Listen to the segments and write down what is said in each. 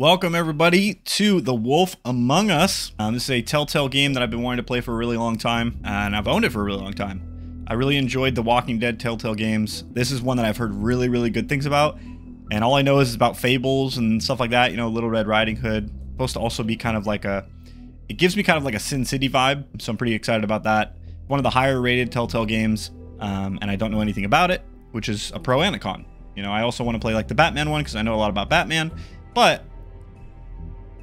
Welcome everybody to The Wolf Among Us. Um, this is a Telltale game that I've been wanting to play for a really long time, and I've owned it for a really long time. I really enjoyed the Walking Dead Telltale games. This is one that I've heard really, really good things about, and all I know is about fables and stuff like that. You know, Little Red Riding Hood. Supposed to also be kind of like a, it gives me kind of like a Sin City vibe, so I'm pretty excited about that. One of the higher rated Telltale games, um, and I don't know anything about it, which is a pro and a con. You know, I also want to play like the Batman one because I know a lot about Batman, but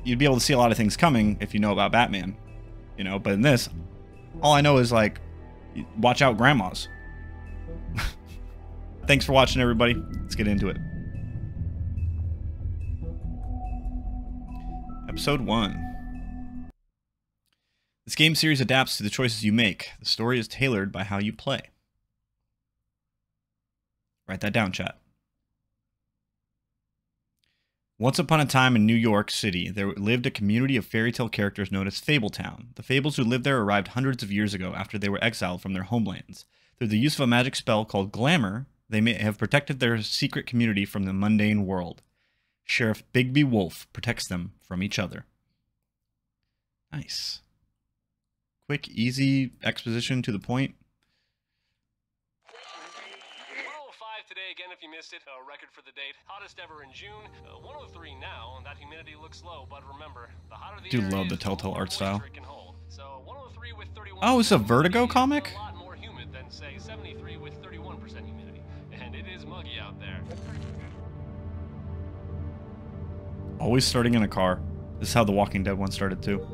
you'd be able to see a lot of things coming if you know about Batman, you know. But in this, all I know is like, watch out, grandmas. Thanks for watching, everybody. Let's get into it. Episode 1. This game series adapts to the choices you make. The story is tailored by how you play. Write that down, chat. Once upon a time in New York City, there lived a community of fairy tale characters known as Fabletown. The fables who lived there arrived hundreds of years ago after they were exiled from their homelands. Through the use of a magic spell called Glamour, they may have protected their secret community from the mundane world. Sheriff Bigby Wolf protects them from each other. Nice. Quick, easy exposition to the point. today again if you missed it. A record for the date. Hottest ever in June. Uh, 103 now. That humidity looks low, but remember, the hotter the Do air love is, the Telltale art style. So 103 with 31 Oh, it's a Vertigo comic? A lot more humid than say 73 with 31% humidity. And it is muggy out there. Always starting in a car. This is how the Walking Dead one started too.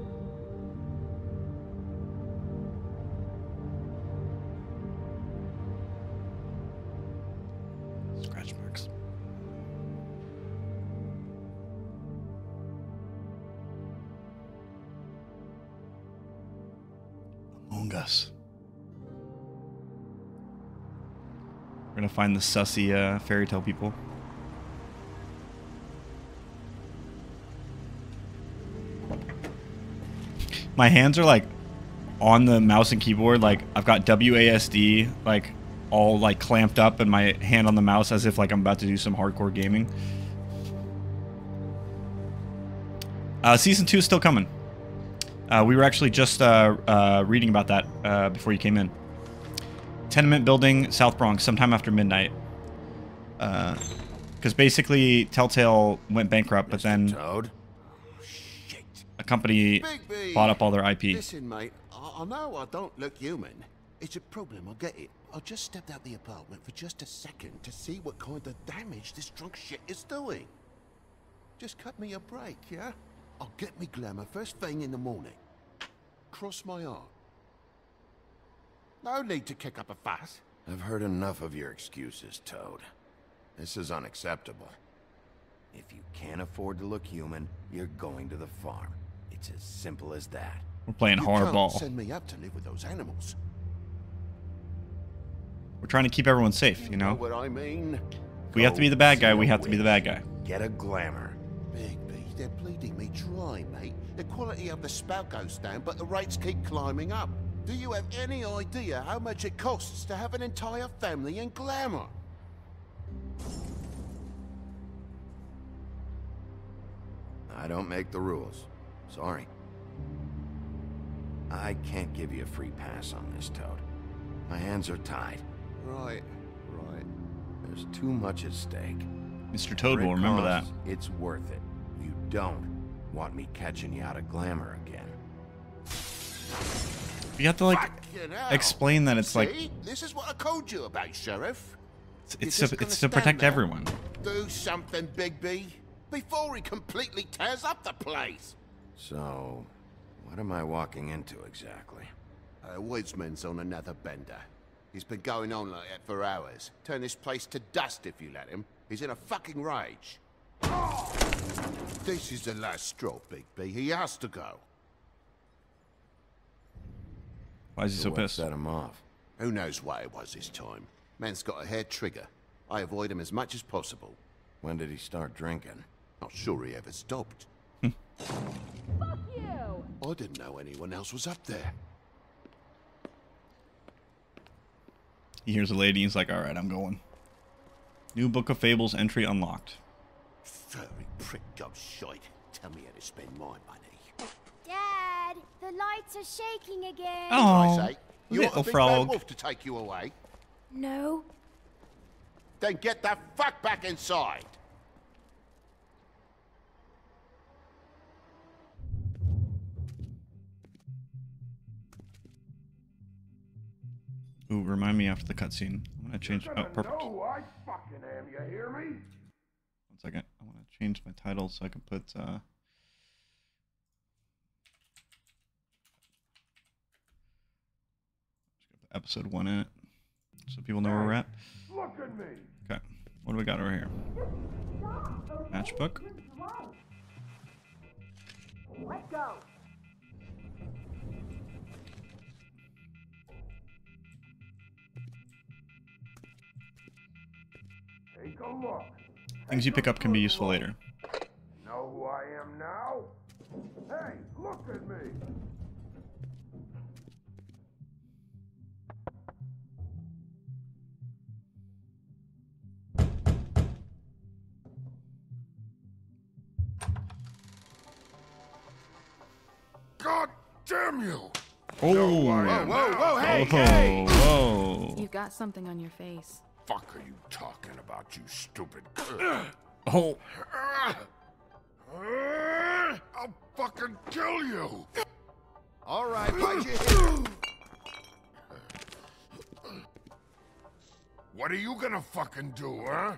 Gonna find the sussy uh, fairy tale people. my hands are like on the mouse and keyboard like i've got wasd like all like clamped up and my hand on the mouse as if like i'm about to do some hardcore gaming. Uh, season two is still coming. Uh, we were actually just uh, uh, reading about that uh, before you came in tenement building south bronx sometime after midnight uh, because basically telltale went bankrupt but then Toad? a company Bigby. bought up all their ip Listen, mate, I, I know I don't look human. It's a problem, I get it. I just stepped out the apartment for just a second to see what kind of damage this drunk shit is doing. Just cut me a break, yeah? I'll get me glamour first thing in the morning. Cross my heart. No need to kick up a fuss. I've heard enough of your excuses, Toad. This is unacceptable. If you can't afford to look human, you're going to the farm. It's as simple as that. we're playing You can't hardball send me up to live with those animals. we're trying to keep everyone safe you know know what I mean? If we have to be the bad guy, we have to be the bad guy. Get a glamour. Bigby, they're bleeding me dry, mate. The quality of the spout goes down, but the rates keep climbing up. Do you have any idea how much it costs to have an entire family in glamour? I don't make the rules. Sorry. I can't give you a free pass on this, Toad. My hands are tied. Right, right. There's too much at stake. Mr. Toad will it remember that. It's worth it. You don't want me catching you out of glamour again. You have to like explain that it's See? like This is what I called you about, Sheriff. it's, it's just to, it's to protect there, everyone. Do something, Big Bigby, before he completely tears up the place. So, what am I walking into exactly? A Woodsman's on another bender. He's been going on like that for hours. Turn this place to dust if you let him. He's in a fucking rage. This is the last straw, Big Bigby. He has to go. Why is he so pissed? set him off? Who knows what it was this time? Man's got a hair trigger. I avoid him as much as possible. When did he start drinking? Not sure he ever stopped. Hmm. Fuck you! I didn't know anyone else was up there. He hears a lady. He's like, "All right, I'm going." New Book of Fables entry unlocked. Furry prick up shite. Tell me how to spend my money. Dad, the lights are shaking again. Oh, I say, you want little a big frog. bad wolf to take you away? No. Then get the fuck back inside. Ooh, remind me after the cutscene. I'm gonna change. Oh, perfect. No, I fucking am. You hear me? One second. I want to change my title so I can put. uh just gonna put episode one in it, so people know where we're at. Look at me. Okay. What do we got over here? Matchbook. Let go. Take a look. Things you pick up can be useful later. Know who I am now? Hey, look at me. God damn you! Oh. Whoa, whoa, whoa, hey, hey! Oh, whoa. You've got something on your face. Fuck are you talking about, you stupid? Oh. I'll fucking kill you! All right, bite your. What are you gonna fucking do, huh?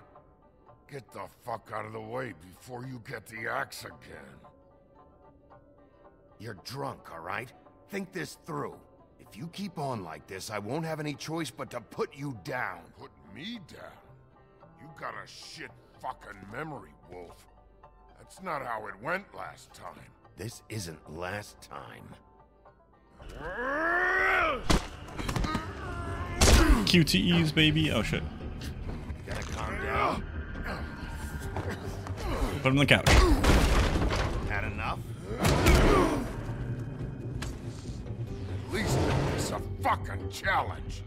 Get the fuck out of the way before you get the axe again. You're drunk, all right? Think this through. If you keep on like this, I won't have any choice but to put you down. Put me down? You got a shit fucking memory, Wolf. That's not how it went last time. This isn't last time. QTEs, baby. Oh shit. Gotta calm down. Put him on the couch. Had enough? At least make this a fucking challenge.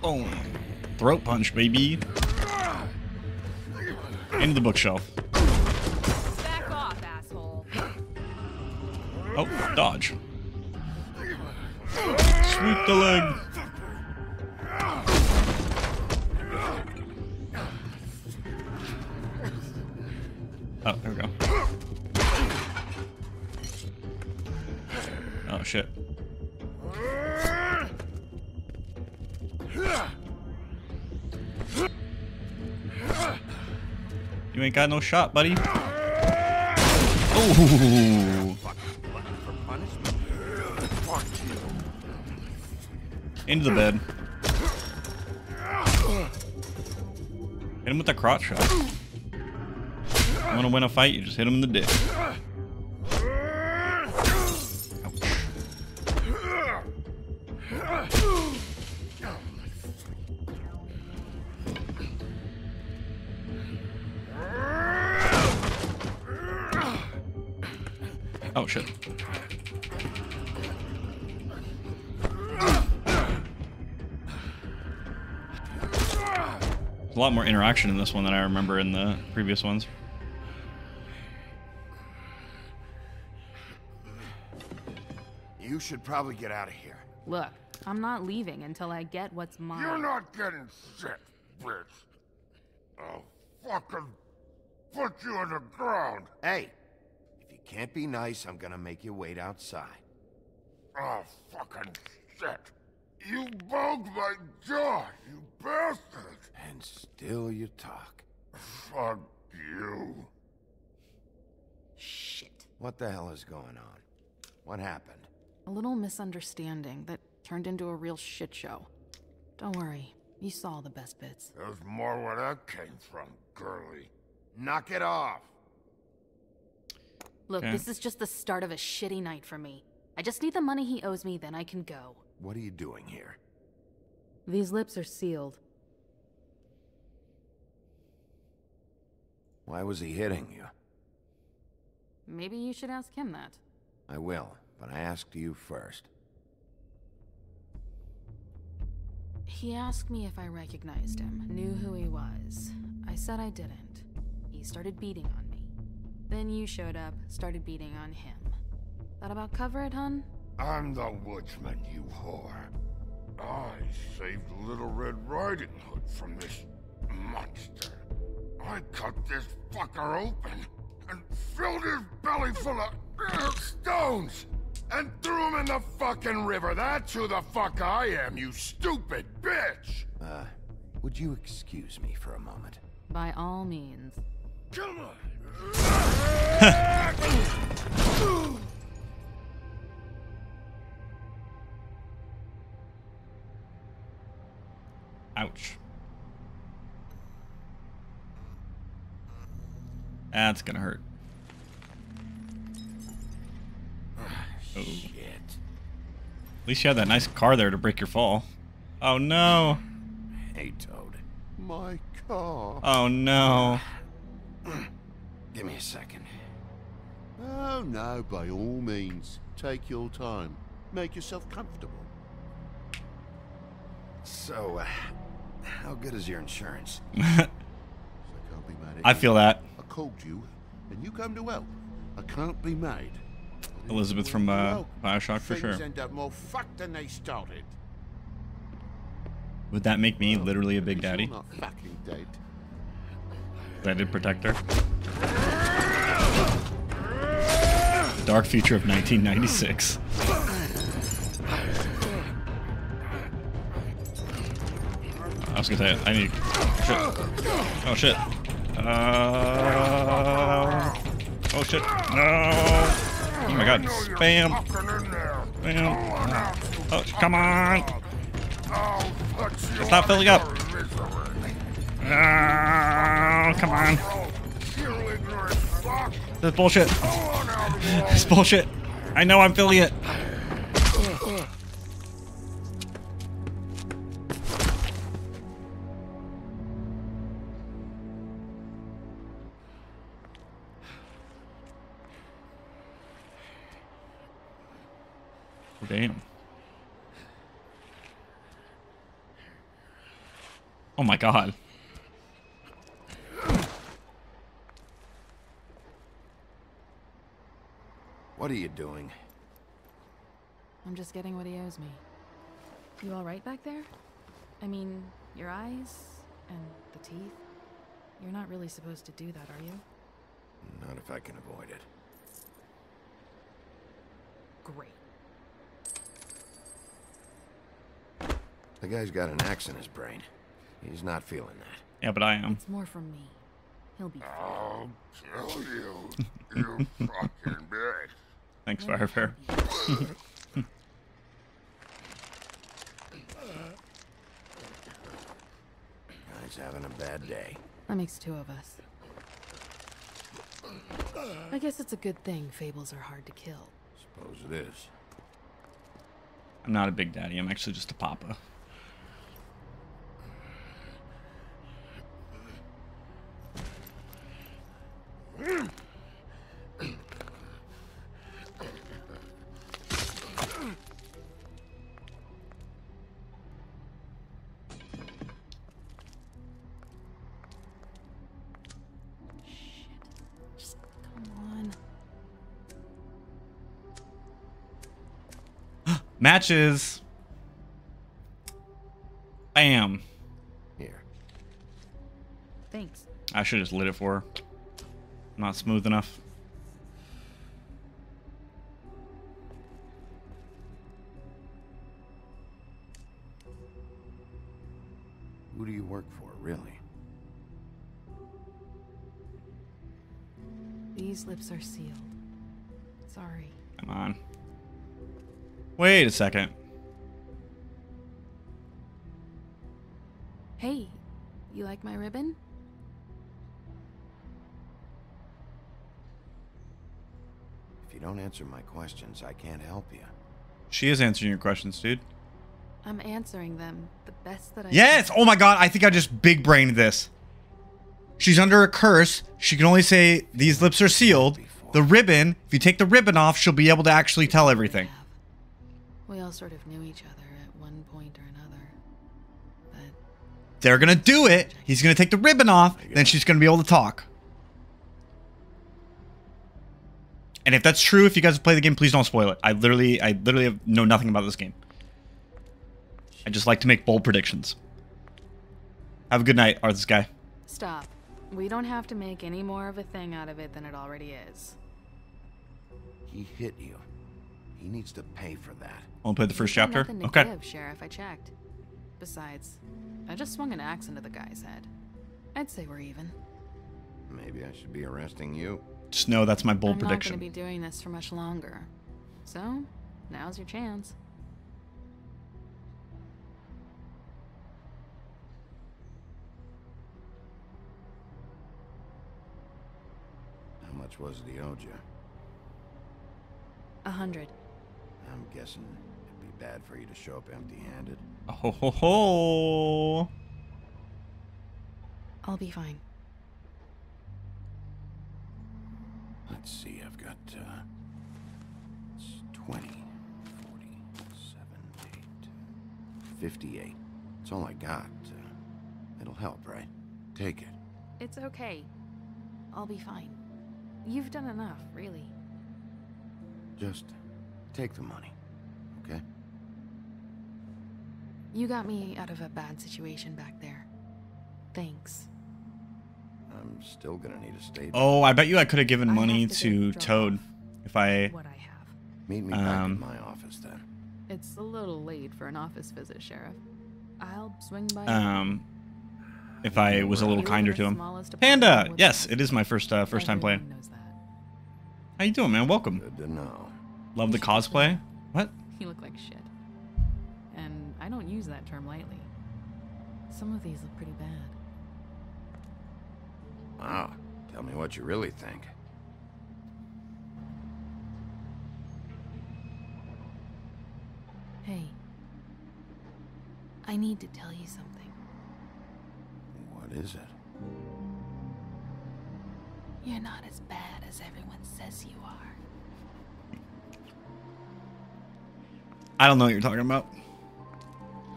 Boom. Throat punch, baby. Into the bookshelf. Back off, asshole. Oh, dodge. Sweep the leg. Shit. You ain't got no shot, buddy. Oh, into the bed. Hit him with the crotch shot. You want to win a fight? You just hit him in the dick. Shit. There's a lot more interaction in this one than I remember in the previous ones. You should probably get out of here. Look, I'm not leaving until I get what's mine. You're not getting shit, bitch. I'll fucking put you on the ground. Hey, if you can't be nice, I'm gonna make you wait outside. Oh, fucking shit. You bugged my jaw, you bastard. And still you talk. Fuck you. Shit. What the hell is going on? What happened? A little misunderstanding that turned into a real shit show. Don't worry, you saw the best bits. There's more where that came from, girly. Knock it off! Look, Okay. this is just the start of a shitty night for me. I just need the money he owes me, then I can go. What are you doing here? These lips are sealed. Why was he hitting you? Maybe you should ask him that. I will, but I asked you first. He asked me if I recognized him, knew who he was. I said I didn't. He started beating on me. Then you showed up, started beating on him. Thought about cover it, hun? I'm the woodsman, you whore. I saved Little Red Riding Hood from this monster. I cut this fucker open and filled his belly full of stones and threw him in the fucking river. That's who the fuck I am, you stupid bitch! Uh, would you excuse me for a moment? By all means. Come on! Ouch. That's gonna hurt. Oh. oh. Shit. At least you had that nice car there to break your fall. Oh no. Hey, Toad. My car. Oh no. Give me a second. Oh, no, by all means. Take your time. Make yourself comfortable. So, uh, how good is your insurance? So I can't be mad I feel that. I called you, and you come to help. I can't be made. Elizabeth from When you uh, help, Bioshock for things sure. end up more fucked than they started. Would that make me literally a big daddy? not fucking dead. I did protect her. Dark future of 1996. I was gonna say, I need. Shit. Oh shit. Uh, oh shit. No. Oh my god. Spam. Spam. Oh, come on. It's not filling up. Oh, come on. This is bullshit. This is bullshit. I know I'm filling it. Damn. Oh my god. What are you doing? I'm just getting what he owes me. You alright back there? I mean, your eyes and the teeth? You're not really supposed to do that, are you? Not if I can avoid it. Great. The guy's got an axe in his brain. He's not feeling that. Yeah, but I am. It's more from me. He'll be fine. I'll kill you, you fucking bitch. Thanks, Firefair. Guy's having a bad day. That makes two of us. I guess it's a good thing fables are hard to kill. Suppose it is. I'm not a big daddy. I'm actually just a papa. Matches. Bam. Here. Thanks. I should have just lit it for her. Not smooth enough. Who do you work for, really? These lips are sealed. Sorry. Come on. Wait a second. Hey, you like my ribbon? If you don't answer my questions, I can't help you. She is answering your questions, dude. I'm answering them the best that I Yes! Oh my god, I think I just big brained this. She's under a curse. She can only say, These lips are sealed. The ribbon, if you take the ribbon off, she'll be able to actually tell everything. Have. We all sort of knew each other at one point or another. they're gonna do it. He's gonna take the ribbon off. Then she's gonna be able to talk. And if that's true, if you guys play the game, please don't spoil it. I literally, I literally have, know nothing about this game. I just like to make bold predictions. Have a good night, Arthas guy. Stop. We don't have to make any more of a thing out of it than it already is. He hit you. He needs to pay for that. Want to play the first chapter? nothing to Okay. give, Sheriff. I checked. Besides, I just swung an axe into the guy's head. I'd say we're even. Maybe I should be arresting you. Just know that's my bold I'm prediction. not going to be doing this for much longer. So, now's your chance. How much was it he owed you? A hundred. I'm guessing it'd be bad for you to show up empty-handed. Ho ho ho! I'll be fine. Let's see, I've got, uh... It's 20, 40, 7, 8, 58. It's all I got. Uh, it'll help, right? Take it. It's okay. I'll be fine. You've done enough, really. Just take the money, okay? You got me out of a bad situation back there. Thanks. I'm still gonna need a statement. Oh, I bet you I could have given money to to Toad if I. What I have. Meet me back um, in my office then. It's a little late for an office visit, Sheriff. I'll swing by. Um, if I was a little kinder to him. Panda, yes, it is my first uh, first time playing. Everyone knows that. How you doing, man? Welcome. Good to know. Love the cosplay. What? You look like shit. And I don't use that term lightly. Some of these look pretty bad. Wow. Tell me what you really think. Hey. I need to tell you something. What is it? You're not as bad as everyone says you are. I don't know what you're talking about.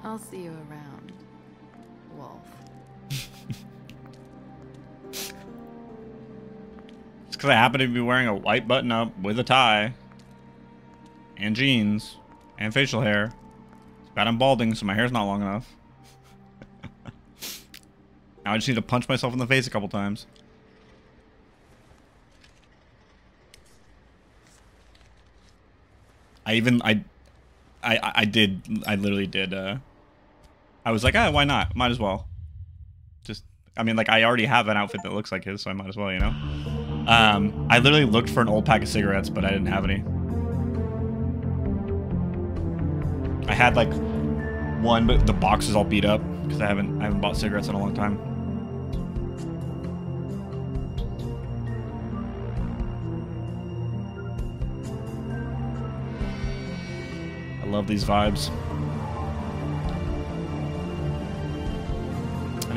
I'll see you around, Wolf. It's because I happen to be wearing a white button up with a tie, and jeans, and facial hair. It's bad I'm balding, so my hair's not long enough. now I just need to punch myself in the face a couple times. I even I, I I did I literally did. uh I was like, ah, why not? Might as well. Just I mean, like I already have an outfit that looks like his, so I might as well, you know. Um, I literally looked for an old pack of cigarettes, but I didn't have any. I had like one, but the box is all beat up because I haven't I haven't bought cigarettes in a long time. I love these vibes.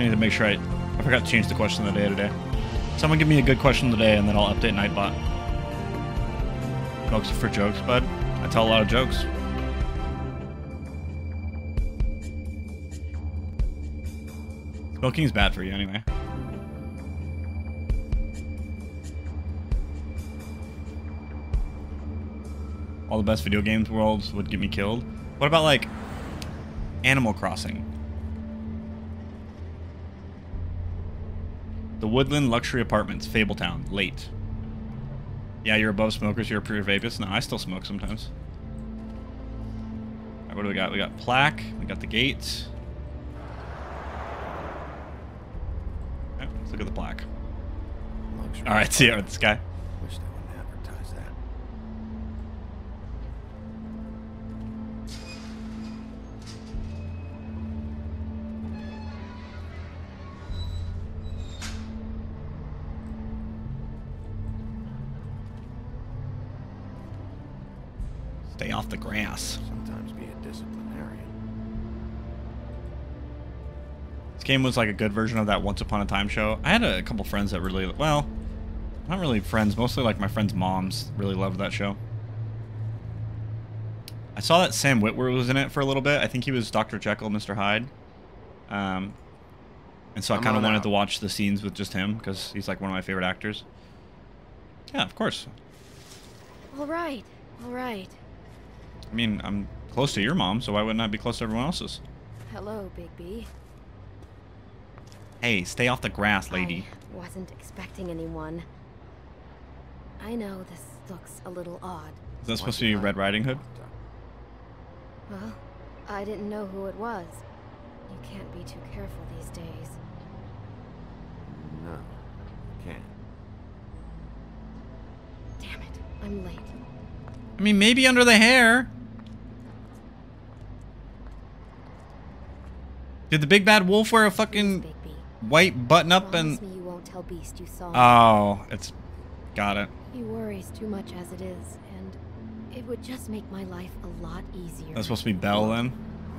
I need to make sure I I forgot to change the question of the day today. Someone give me a good question of the day and then I'll update Nightbot. Jokes for jokes, bud. I tell a lot of jokes. Smoking's bad for you anyway. All the best video games worlds would get me killed. What about like Animal Crossing? The Woodland Luxury Apartments, Fabletown, late. Yeah, you're above smokers, you're a pre-vapist. No, I still smoke sometimes. Alright, what do we got? We got plaque, we got the gate. Okay, let's look at the plaque. Luxury Alright, see you ya, this guy. Stay off the grass. Sometimes be a disciplinarian. This game was like a good version of that Once Upon a Time show. I had a couple friends that really, well, not really friends, mostly like my friends' moms really loved that show. I saw that Sam Witwer was in it for a little bit. I think he was Dr. Jekyll, Mr. Hyde. Um, And so I Come kind of wanted out. to watch the scenes with just him because he's like one of my favorite actors. Yeah, of course. All right, all right. I mean, I'm close to your mom, so why wouldn't I be close to everyone else's? Hello, Big B. Hey, stay off the grass, lady. I wasn't expecting anyone. I know this looks a little odd. Is that supposed to be Red Riding Hood? Well, I didn't know who it was. You can't be too careful these days. No, can't. Damn it, I'm late. I mean, maybe under the hair. Did the big bad wolf wear a fucking white button up and? you won't tell Beast you saw. Oh, it's got it. He worries too much as it is, and it would just make my life a lot easier. That's supposed to be Belle then.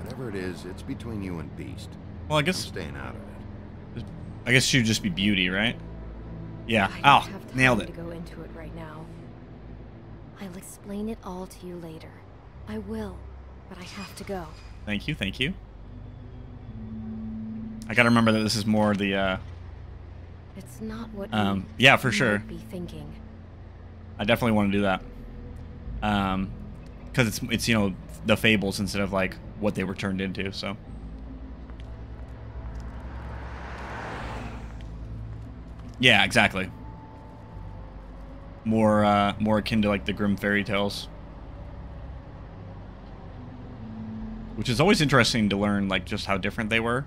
Whatever it is, it's between you and Beast. Well, I guess... I'm guess staying out of it. I guess she would just be Beauty, right? Yeah. I don't Oh, have time nailed to it. go into it right now. I'll explain it all to you later. I will, but I have to go. Thank you, thank you. I gotta remember that this is more the. uh It's not what Um, yeah, for sure. Be thinking. I definitely want to do that. Um, because it's it's you know the fables instead of like what they were turned into. So. Yeah, exactly. More uh more akin to like the Grimm fairy tales. Which is always interesting to learn like just how different they were.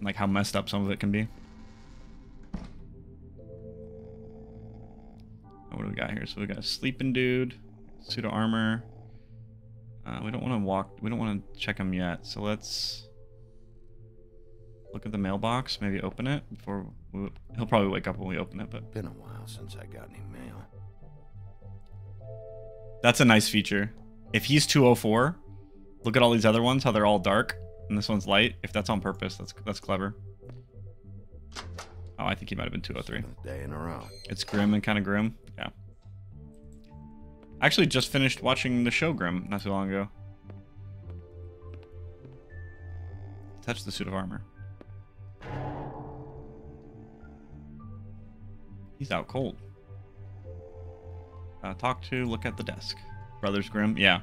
Like how messed up some of it can be. What do we got here? So we got a sleeping dude, pseudo armor. Uh, we don't want to walk. We don't want to check him yet. So let's look at the mailbox. Maybe open it before he'll probably wake up when we open it. But Been a while since I got any mail. that's a nice feature. If he's 204, look at all these other ones. How they're all dark and this one's light. If that's on purpose, that's that's clever. Oh, I think he might have been 203. Day in a row. It's grim and kind of grim. Yeah. I actually just finished watching the show Grim not too long ago. Touch the suit of armor. He's out cold. Uh, talk to, look at the desk. Brothers Grimm, yeah.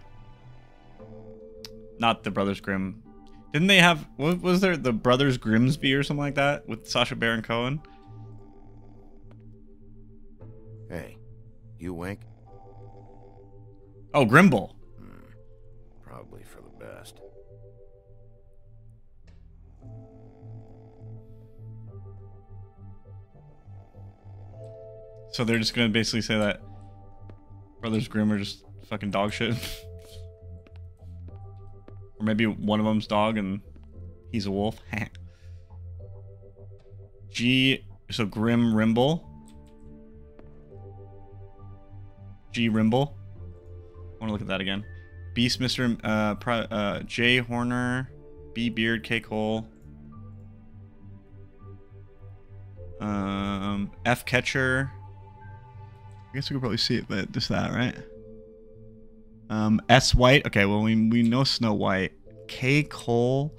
Not the Brothers Grimm. Didn't they have, what was there, the Brothers Grimsby or something like that with Sacha Baron Cohen? Hey, you wink? Oh, Grimble. So they're just gonna basically say that Brothers Grimm are just fucking dog shit. or maybe one of them's dog and he's a wolf. G so Grim Rimble. G Rimble. I wanna look at that again. Beast Mr. Uh, uh J Horner, B Beard, K Cole. Um F Catcher. I guess we could probably see it, but just that, right? Um, S White. Okay, well we we know Snow White. K Cole.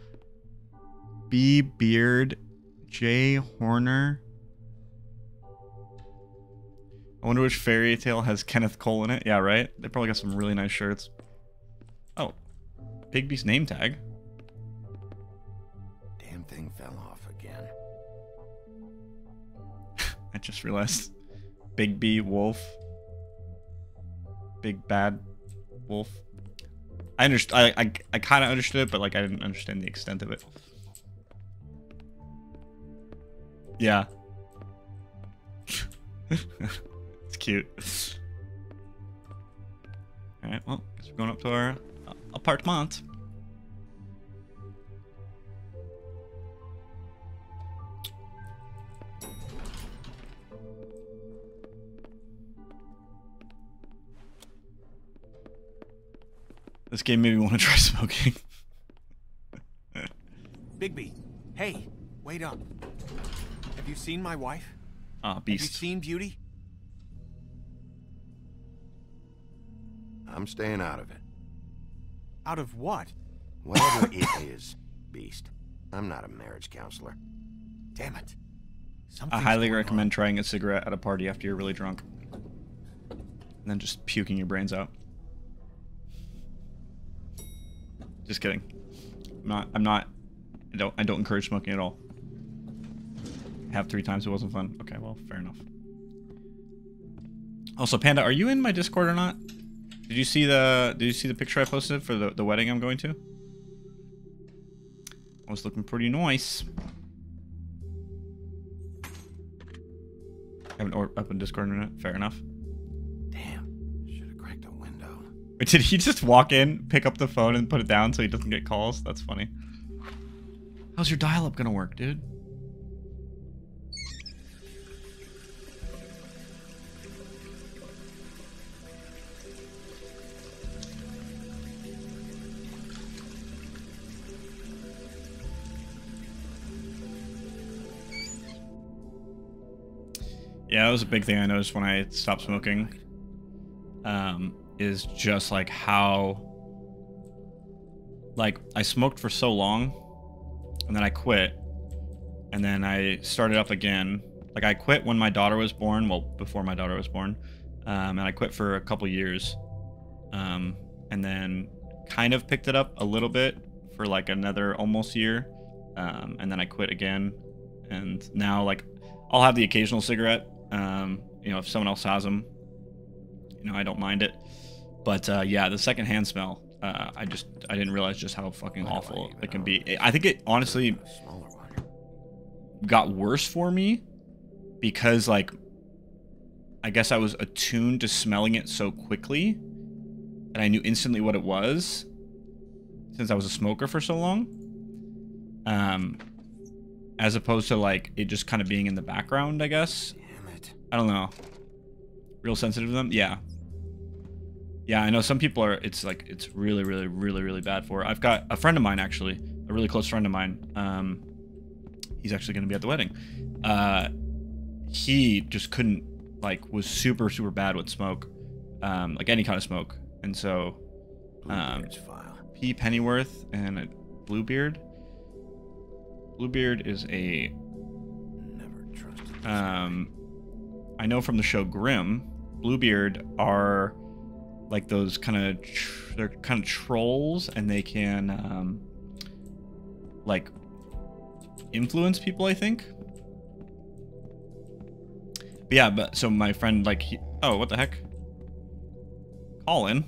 B Beard. J Horner. I wonder which fairy tale has Kenneth Cole in it. Yeah, right. They probably got some really nice shirts. Oh, Bigby's name tag. Damn thing fell off again. I just realized. Big B Wolf. Big Bad Wolf. I underst- I I, I kind of understood it, but like I didn't understand the extent of it. Yeah. it's cute. All right. Well, guess we're going up to our uh, apartment. This game made me want to try smoking. Bigby, hey, wait up. Have you seen my wife? Ah, Beast. Have you beast. seen Beauty? I'm staying out of it. Out of what? Whatever it is, Beast. I'm not a marriage counselor. Damn it. I highly recommend on. trying a cigarette at a party after you're really drunk. And then just puking your brains out. Just kidding. I'm not I'm not I don't I don't encourage smoking at all. I Have three times it wasn't fun. Okay, well, fair enough. Also, Panda, are you in my Discord or not? Did you see the Did you see the picture I posted for the the wedding I'm going to? I was looking pretty nice. I Haven't opened Discord in a minute. Fair enough. Did he just walk in, pick up the phone, and put it down so he doesn't get calls? That's funny. How's your dial-up gonna work, dude? Yeah, that was a big thing I noticed when I stopped smoking. Um, is just like how, like I smoked for so long, and then I quit, and then I started up again. Like I quit when my daughter was born. Well, before my daughter was born, um, and I quit for a couple years, um, and then kind of picked it up a little bit for like another almost year, um, and then I quit again, and now like I'll have the occasional cigarette. Um, you know, if someone else has them, you know, I don't mind it. But uh, yeah, the secondhand smell, uh, I just I didn't realize just how fucking Why awful it can be. I think it honestly A smaller one. got worse for me because like I guess I was attuned to smelling it so quickly and I knew instantly what it was since I was a smoker for so long. Um as opposed to like it just kind of being in the background, I guess. Damn it. I don't know. Real sensitive to them? Yeah. Yeah, I know some people are it's like it's really, really, really, really bad for. I've got a friend of mine actually, a really close friend of mine. Um he's actually gonna be at the wedding. Uh he just couldn't like was super, super bad with smoke. Um, like any kind of smoke. And so Um. P. Pennyworth and a Bluebeard. Bluebeard is a Never trusted. um I know from the show Grimm, Bluebeard are like those kind of tr- they're kind of trolls and they can um like influence people, I think. But yeah, but so my friend like he, oh, what the heck? Colin?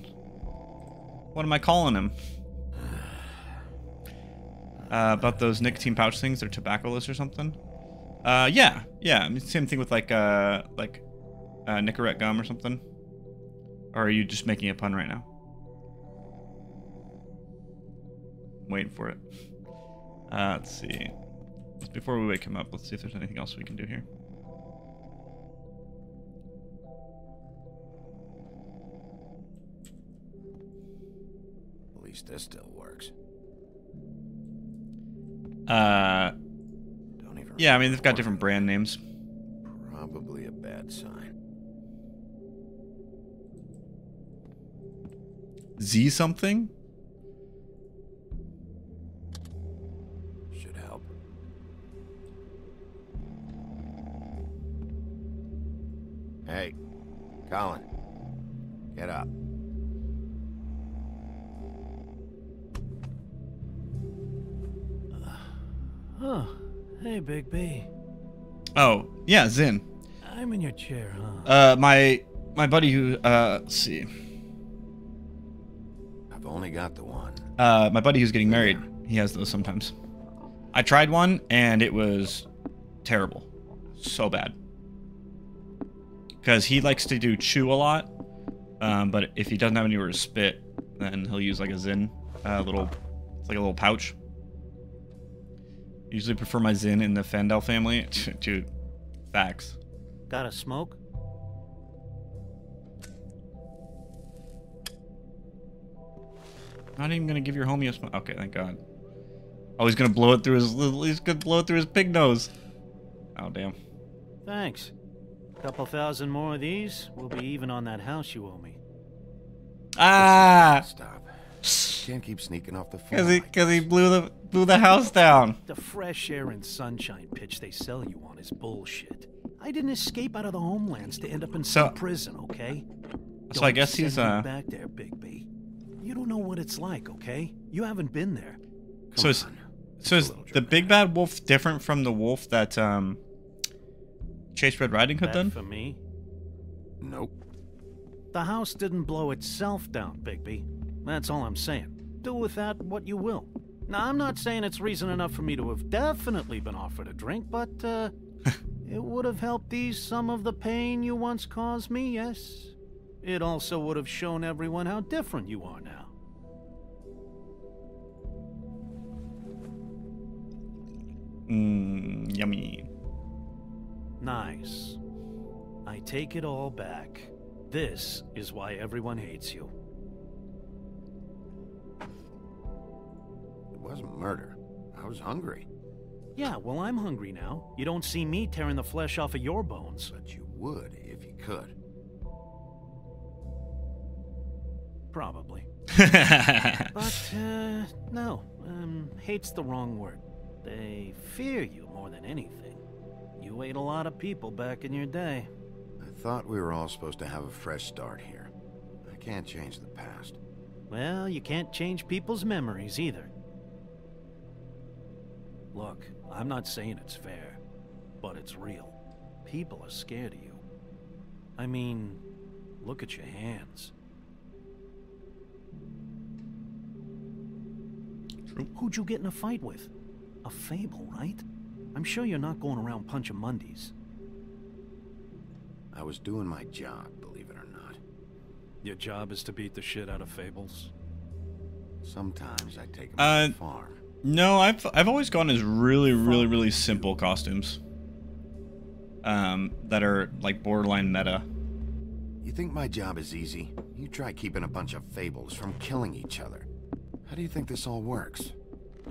What am I calling him? Uh, about those nicotine pouch things, they're tobaccoless or something. Uh, yeah, yeah. Same thing with like uh, like uh, Nicorette gum or something. Or are you just making a pun right now? I'm waiting for it. Uh, let's see. Before we wake him up, let's see if there's anything else we can do here. At least this still works. Uh, Don't even. yeah. I mean, they've got different brand names. Probably a bad sign. Z something. Should help. Hey, Colin. Get up. Oh, hey, Big B. Oh, yeah, Zyn. I'm in your chair, huh? Uh, my my buddy who uh, let's see. I've only got the one. Uh, my buddy who's getting married, he has those sometimes. I tried one and it was terrible, so bad. Because he likes to do chew a lot, um, but if he doesn't have anywhere to spit, then he'll use like a Zyn, uh, little, it's like a little pouch. Usually prefer my Zin in the Fandel family. Dude, facts. Got a smoke? I'm not even gonna give your homie a smoke. Okay, thank God. Oh, he's gonna blow it through his. little- He's gonna blow it through his pig nose. Oh damn. Thanks. A Couple thousand more of these, we'll be even on that house you owe me. Ah. Stop. Can't keep sneaking off the phone. Because he, like cause he blew the blew the house down. The fresh air and sunshine pitch they sell you on is bullshit. I didn't escape out of the homelands to end up in So- some prison, okay? So I Don't guess send he's uh. back there, Big B. You don't know what it's like, okay? You haven't been there. So is, so is the big bad wolf different from the wolf that um chased Red Riding Hood then? for me. Nope. The house didn't blow itself down, Bigby. That's all I'm saying. Do with that what you will. Now, I'm not saying it's reason enough for me to have definitely been offered a drink, but, uh, it would have helped ease some of the pain you once caused me, yes. It also would have shown everyone how different you are now. Mmm, yummy. Nice. I take it all back. This is why everyone hates you. It wasn't murder. I was hungry. Yeah, well, I'm hungry now. You don't see me tearing the flesh off of your bones. But you would if you could. Probably. But, uh, no. Um, hate's the wrong word. They fear you more than anything. You ate a lot of people back in your day. I thought we were all supposed to have a fresh start here. I can't change the past. Well, you can't change people's memories either. Look, I'm not saying it's fair, but it's real. People are scared of you. I mean, look at your hands. True. Who'd you get in a fight with? A fable, right? I'm sure you're not going around punching Mundies. I was doing my job, believe it or not. Your job is to beat the shit out of fables. Sometimes I take 'em Uh, to the farm. No, I've I've always gone as really, really, really simple costumes. Um, that are like borderline meta. You think my job is easy? You try keeping a bunch of fables from killing each other. How do you think this all works?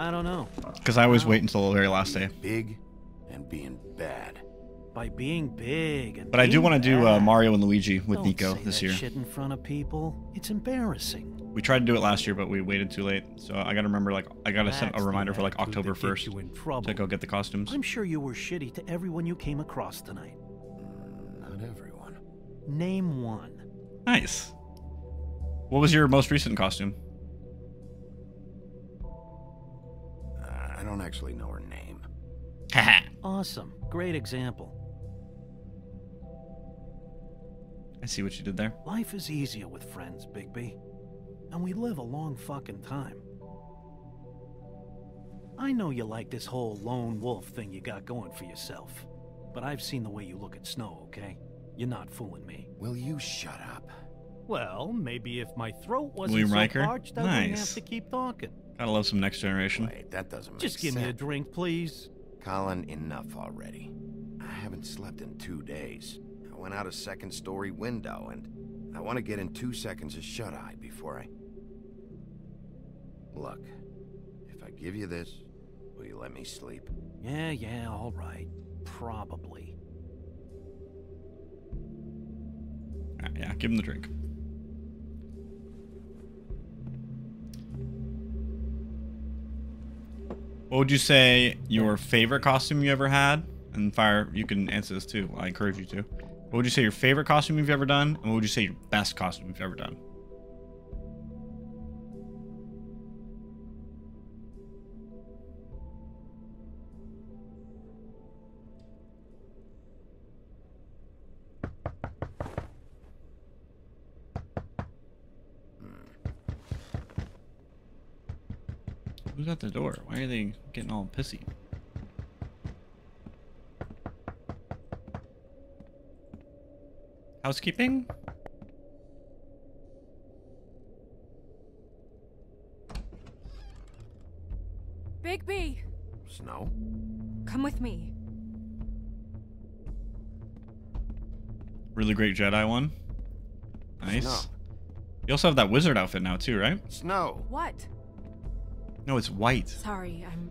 I don't know. Because I always wait until the very last day. Big and being bad. By being big and But I do want to do uh. Mario and Luigi with Don't Nico say this that year. shit in front of people. It's embarrassing. We tried to do it last year, but we waited too late. So I gotta remember, like, I gotta set a reminder for like October first you in to go get the costumes. I'm sure you were shitty to everyone you came across tonight. Not everyone. Name one. Nice. What was your most recent costume? Actually know her name. Awesome. Great example. I see what you did there. Life is easier with friends, Bigby. And we live a long fucking time. I know you like this whole lone wolf thing you got going for yourself. But I've seen the way you look at Snow, okay? You're not fooling me. Will you shut up? Well, maybe if my throat wasn't William so Riker? parched, I wouldn't Nice. have to keep talking. Gotta love some Next Generation. Wait, that doesn't make Just sense. give me a drink, please. Colin, enough already. I haven't slept in two days. I went out a second story window, and I want to get in two seconds of shut eye before I. Look, if I give you this, will you let me sleep? Yeah, yeah, all right. Probably. Ah, yeah, give him the drink. What would you say your favorite costume you ever had? And Fire, you can answer this too. I encourage you to. What would you say your favorite costume you've ever done? And what would you say your best costume you've ever done? Who's at the door? Why are they getting all pissy? Housekeeping? Big B, Snow? come with me. Really great Jedi one. Nice. Snow. You also have that wizard outfit now too, right? Snow! What? No, it's white. Sorry, I'm.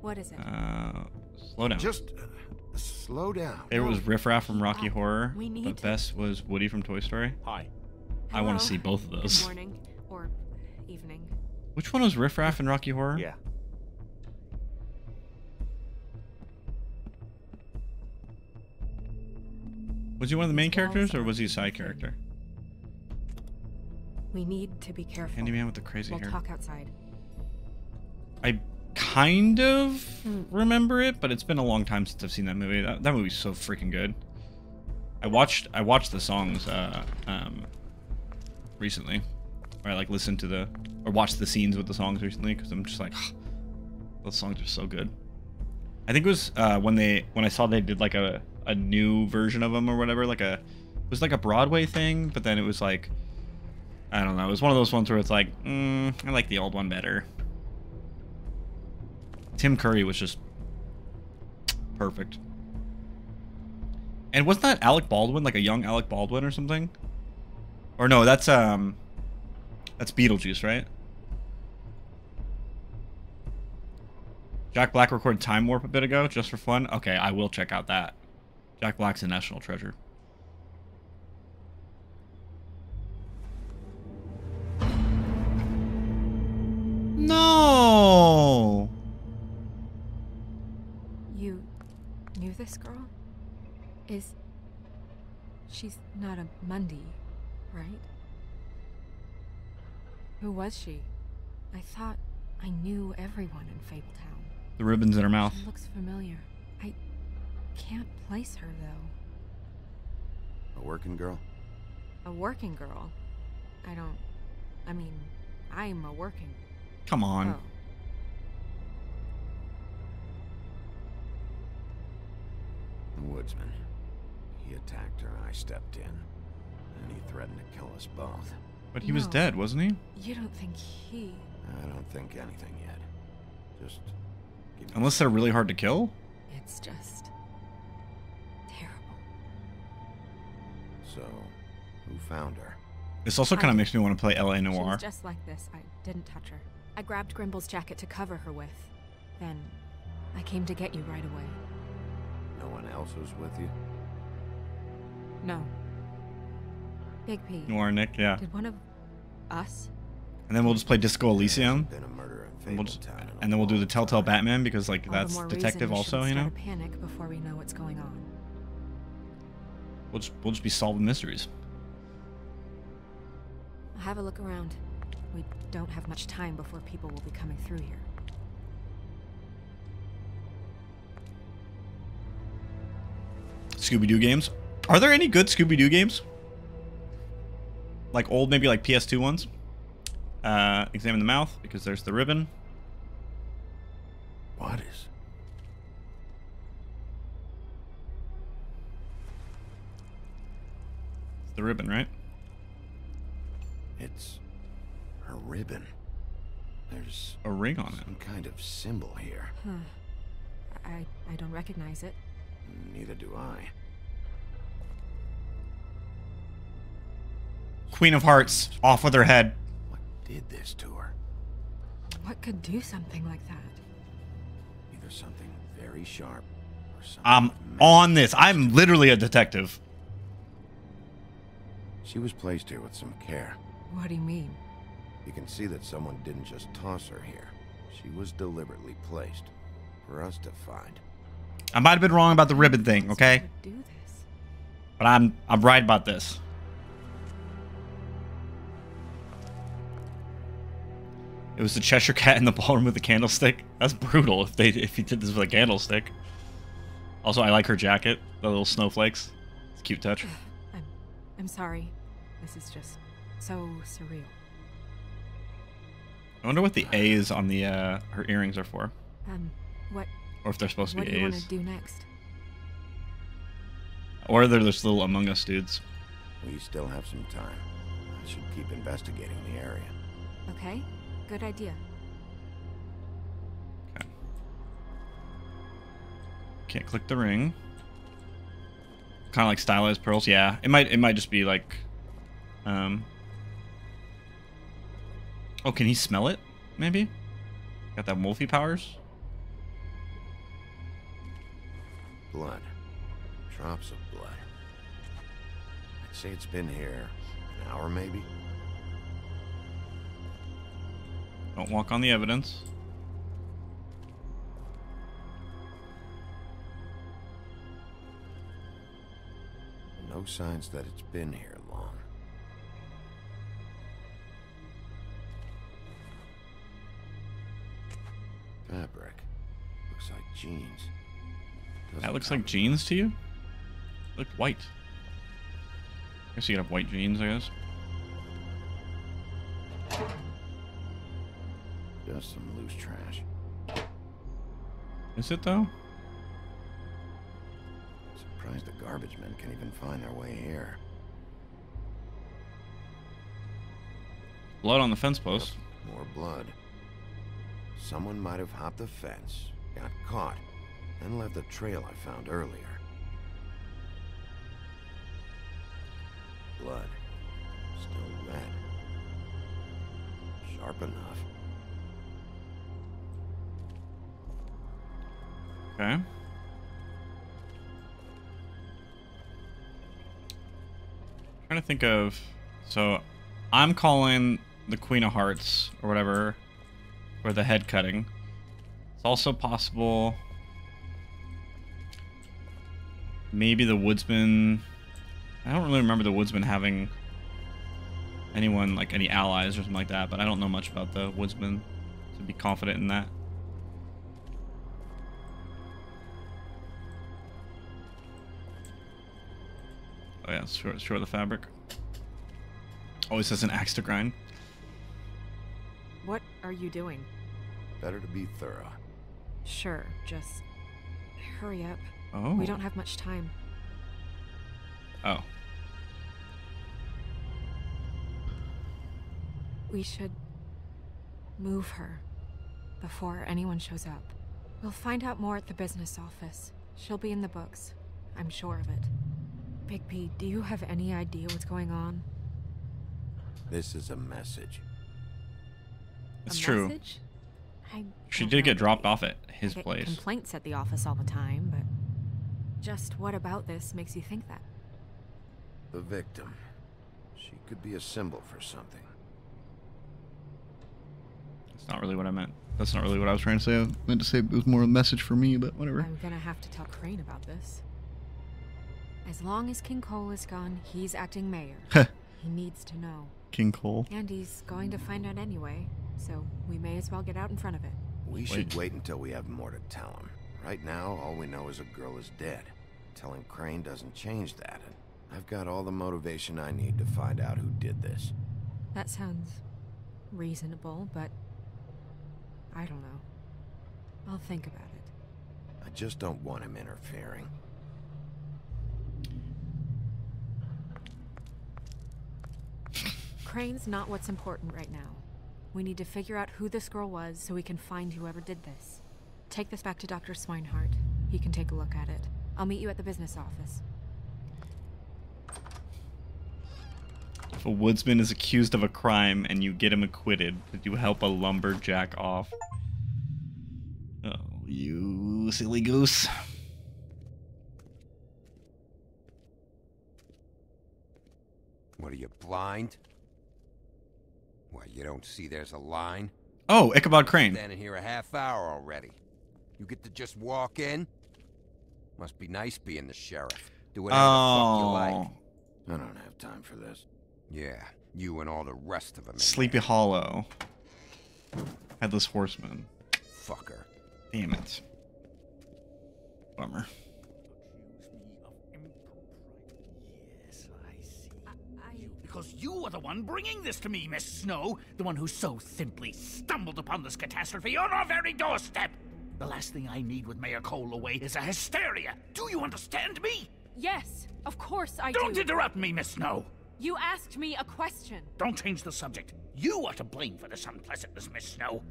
What is it? Uh, slow down. Just uh, slow down. Favorite was Riff Raff from Rocky Uh, Horror. we need- But best was Woody from Toy Story. Hi. I want to see both of those. Good morning, or evening. Which one was Riff Raff in Rocky Horror? Yeah. Was he one of the main characters or was he a side character? We need to be careful. Handyman with the crazy we'll hair. talk outside. I kind of remember it, but it's been a long time since I've seen that movie. That, that movie's so freaking good. I watched I watched the songs uh, um, recently, or I like listened to the or watched the scenes with the songs recently because I'm just like, those songs are so good. I think it was uh, when they when I saw they did like a a new version of them or whatever, like a it was like a Broadway thing, but then it was like I don't know, it was one of those ones where it's like, mm, I like the old one better. Tim Curry was just perfect. And wasn't that Alec Baldwin, like a young Alec Baldwin or something? Or no, that's um that's Beetlejuice, right? Jack Black recorded Time Warp a bit ago, just for fun. Okay, I will check out that. Jack Black's a national treasure. No. You knew this girl? Is. She's not a Mundy, right? Who was she? I thought I knew everyone in Fabletown. The ribbons in her mouth. She looks familiar. I can't place her, though. A working girl? A working girl? I don't. I mean, I'm a working. Come on. Oh. The woodsman. He attacked her, I stepped in. And he threatened to kill us both. But he was dead, wasn't he? You don't think he. I don't think anything yet. Just give Unless they're really hard to kill? It's just. terrible. So, who found her? This also kind of makes me want to play LA She Noir. was just like this. I didn't touch her. I grabbed Grimble's jacket to cover her with. Then, I came to get you right away. No one else was with you? No. Big P. Noir Nick, yeah. Did one of us? And then we'll just play Disco Elysium. Been a murder in And, we'll just- Fabletown and then we'll do the Telltale. Batman because like All that's detective also, you know. panic before we know what's going on. We'll just we'll just be solving mysteries. I'll have a look around. We don't have much time before people will be coming through here. Scooby Doo games. Are there any good Scooby Doo games? Like old, maybe like PS2 ones. Uh, examine the mouth because there's the ribbon. What is? It's the ribbon, right? It's a ribbon. There's A ring on it. some kind of symbol here. Huh. I I don't recognize it. Neither do I. Queen of Hearts off with her head. What did this to her? What could do something like that? Either something very sharp or something. I'm on this. I'm literally a detective. She was placed here with some care. What do you mean? You can see that someone didn't just toss her here. She was deliberately placed for us to find. I might have been wrong about the ribbon thing, okay? would Do this. But I'm I'm right about this. It was the Cheshire Cat in the ballroom with the candlestick. That's brutal if they if he did this with a candlestick. Also, I like her jacket, the little snowflakes. It's a cute touch. I'm I'm sorry. This is just so surreal. I wonder what the A's on the uh, her earrings are for, Um, what or if they're supposed to be. what do you want to do next? or they're just little Among Us dudes. We still have some time. I should keep investigating the area. Okay, good idea. Okay. Can't click the ring. Kind of like stylized pearls. Yeah, it might it might just be like, um. Oh, can he smell it? Maybe. Got that wolfy powers. Blood. Drops of blood. I'd say it's been here an hour, maybe. Don't walk on the evidence. No signs that it's been here Fabric. Looks like jeans. That Doesn't looks like jeans to you? Look white. I guess you could have white jeans, I guess. Just some loose trash. Is it though? Surprised the garbage men can even find their way here. Blood on the fence post. More blood. Someone might have hopped the fence, got caught, and left the trail I found earlier. Blood. Still red. Sharp enough. Okay. Trying to think of. So, I'm calling the Queen of Hearts or whatever for the head cutting. It's also possible. Maybe the Woodsman. I don't really remember the Woodsman having anyone like any allies or something like that, but I don't know much about the Woodsman to be confident in that. Oh yeah, short, short the fabric. Always has an axe to grind. Are you doing? Better to be thorough. Sure, just hurry up. Oh. We don't have much time. Oh. We should move her before anyone shows up. We'll find out more at the business office. She'll be in the books. I'm sure of it. Bigby, do you have any idea what's going on? This is a message. It's A true. message? I She did get dropped off at his I get place. complaints at the office all the time, but just what about this makes you think that? The victim. She could be a symbol for something. That's not really what I meant. That's not really what I was trying to say. I meant to say it was more a message for me, but whatever. I'm gonna have to tell Crane about this. As long as King Cole is gone, he's acting mayor. he needs to know. King Cole. And he's going to find out anyway, so we may as well get out in front of it. We should wait until we have more to tell him. Right now, all we know is a girl is dead. Telling Crane doesn't change that. And I've got all the motivation I need to find out who did this. That sounds reasonable, but I don't know. I'll think about it. I just don't want him interfering. Crane's not what's important right now. We need to figure out who this girl was so we can find whoever did this. Take this back to Dr. Swineheart. He can take a look at it. I'll meet you at the business office. If a woodsman is accused of a crime and you get him acquitted, did you help a lumberjack off? Oh, you silly goose. What are you, blind? Why, you don't see there's a line? Oh, Ichabod Crane. Standing here a half hour already. You get to just walk in? Must be nice being the sheriff. Do whatever the fuck you like. Oh. I don't have time for this. Yeah, you and all the rest of them. in Sleepy Hollow. Headless Horseman. Fucker. Damn it. Bummer. Because you are the one bringing this to me, Miss Snow. The one who so simply stumbled upon this catastrophe on our very doorstep. The last thing I need with Mayor Cole away is a hysteria. Do you understand me? Yes, of course I Don't do. interrupt me, Miss Snow. You asked me a question. Don't change the subject. You are to blame for this unpleasantness, Miss Snow.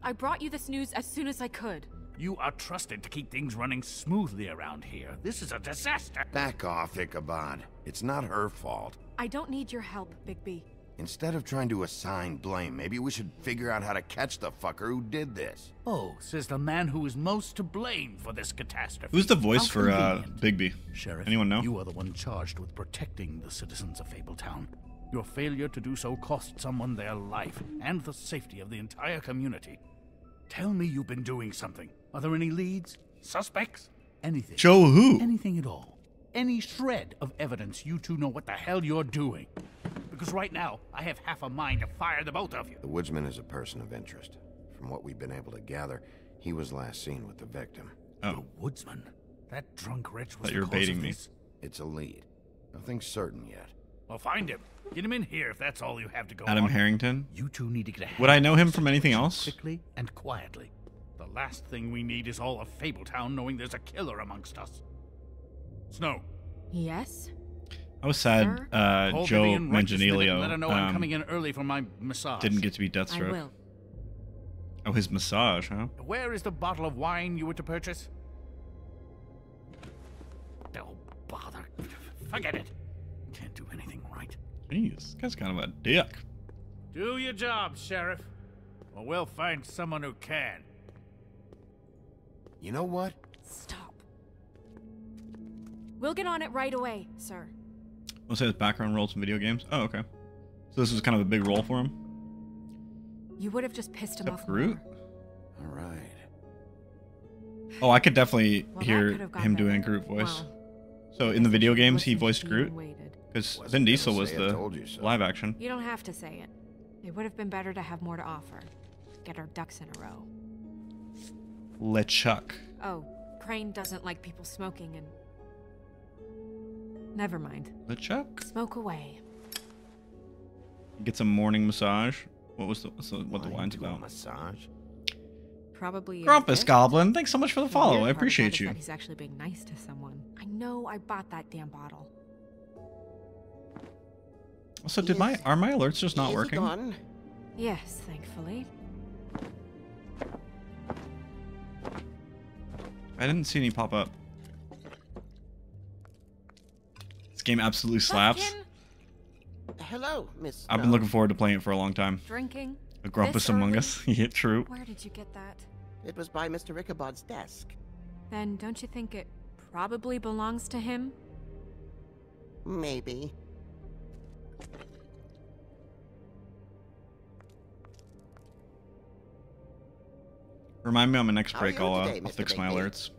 I brought you this news as soon as I could. You are trusted to keep things running smoothly around here. This is a disaster. Back off, Ichabod. It's not her fault. I don't need your help, Bigby. Instead of trying to assign blame, maybe we should figure out how to catch the fucker who did this. Oh, says the man who is most to blame for this catastrophe. Who's the voice How for uh, convenient. Bigby? Sheriff, Anyone know? You are the one charged with protecting the citizens of Fabletown. Your failure to do so cost someone their life and the safety of the entire community. Tell me you've been doing something. Are there any leads? Suspects? Anything? Joe who? Anything at all. Any shred of evidence you two know what the hell you're doing. Because right now, I have half a mind to fire the both of you. The woodsman is a person of interest. From what we've been able to gather, he was last seen with the victim. Oh. The woodsman? That drunk wretch was Thought you were the cause of baiting me. this? It's a lead. Nothing's certain yet. Well, find him. Get him in here if that's all you have to go Adam on. Harrington. You two need to get a Would I know him from anything else? Quickly and quietly. The last thing we need is all of Fabletown knowing there's a killer amongst us. Snow. Yes? I was sad Sir? uh, call Joe Vivian right this minute and Manganiello Let her know I'm um, coming in early for my massage. didn't get to be Deathstroke. I will. Oh, his massage, huh? Where is the bottle of wine you were to purchase? Oh, bother. Forget it. Can't do anything right. Jeez, this guy's kind of a dick. Do your job, Sheriff. Or we'll find someone who can. You know what? Stop. We'll get on it right away, sir. What's his background roles in video games? Oh, okay. So this was kind of a big role for him. You would have just pissed him Except off Groot. All right. Oh, I could definitely Well, hear could him doing a. Groot voice. Well, so in the video games, he voiced to Groot because Wasn't Vin Diesel was the so. live action. You don't have to say it. It would have been better to have more to offer. Get our ducks in a row. LeChuck. Oh, Crane doesn't like people smoking and. Never mind. LeChuck. Smoke away. Gets a morning massage. What was the, what's the what the Wine wine's to a about? massage? Probably. Grumpus. Goblin, thanks so much for the The follow. I part of that appreciate you. he's actually being nice to someone. I know I bought that damn bottle. Also, did my are my alerts just not Is he working? gone? Yes, thankfully. I didn't see any pop up. This game absolutely slaps. Pumpkin, Hello, Miss. I've been looking forward to playing it for a long time. drinking. A Grumpus Among early? Us. yeah, true. Where did you get that? It was by Mr. Ichabod's desk. Then don't you think it probably belongs to him? Maybe. Remind me on my next How break. I'll, uh, today, I'll Mr. fix my Bigby? alerts.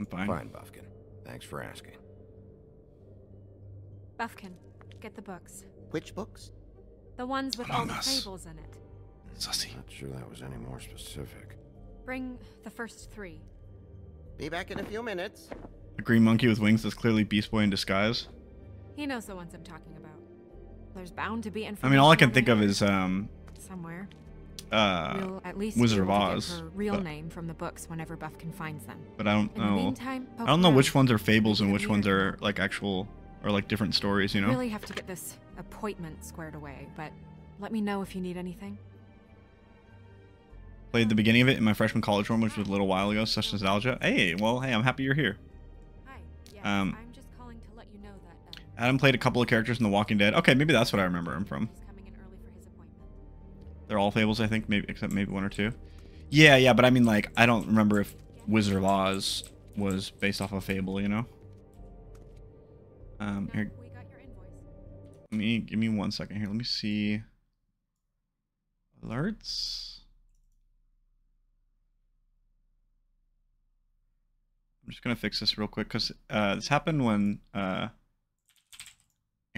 I'm fine. Fine, Bufkin. Thanks for asking. Bufkin, get the books. Which books? The ones with Among all the Us. fables in it. Sussy. Not sure that was any more specific. Bring the first three. Be back in a few minutes. A green monkey with wings that's clearly Beast Boy in disguise. He knows the ones I'm talking about. There's bound to be I mean, all I can think of is um, somewhere. Uh, we'll at least Wizard of able to get Oz, her real but- name from the books whenever Bufkin finds them. but I don't In know. meantime, I don't know which ones are fables and which ones are like actual or like different stories. You know. Really have to get this appointment squared away, but let me know if you need anything. Played the beginning of it in my freshman college room, which was a little while ago. Such nostalgia. Hey, well, hey, I'm happy you're here. Hi. Yes, Um, I'm just calling to let you know that uh, Adam played a couple of characters in The Walking Dead. Okay, maybe that's what I remember him from. They're all fables, I think, maybe except maybe one or two. Yeah, yeah, but I mean, like, I don't remember if Wizard of Oz was based off a fable, you know. Um, here, let me give me one second here. Let me see. Alerts. I'm just gonna fix this real quick because uh, this happened when uh,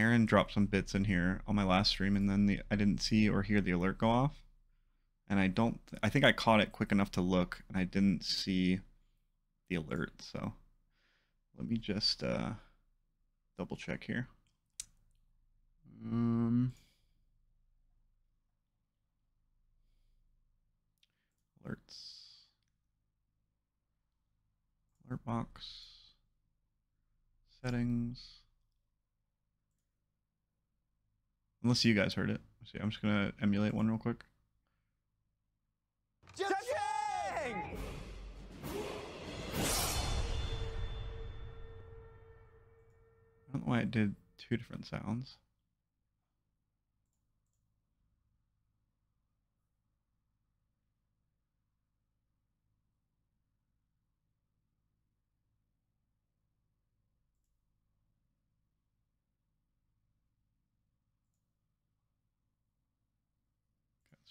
Aaron dropped some bits in here on my last stream, and then the I didn't see or hear the alert go off, and I don't. I think I caught it quick enough to look, and I didn't see the alert. So let me just uh, double check here. Um, alerts. Alert box. Settings. Unless you guys heard it. Let's see, I'm just gonna emulate one real quick. I don't know why it did two different sounds.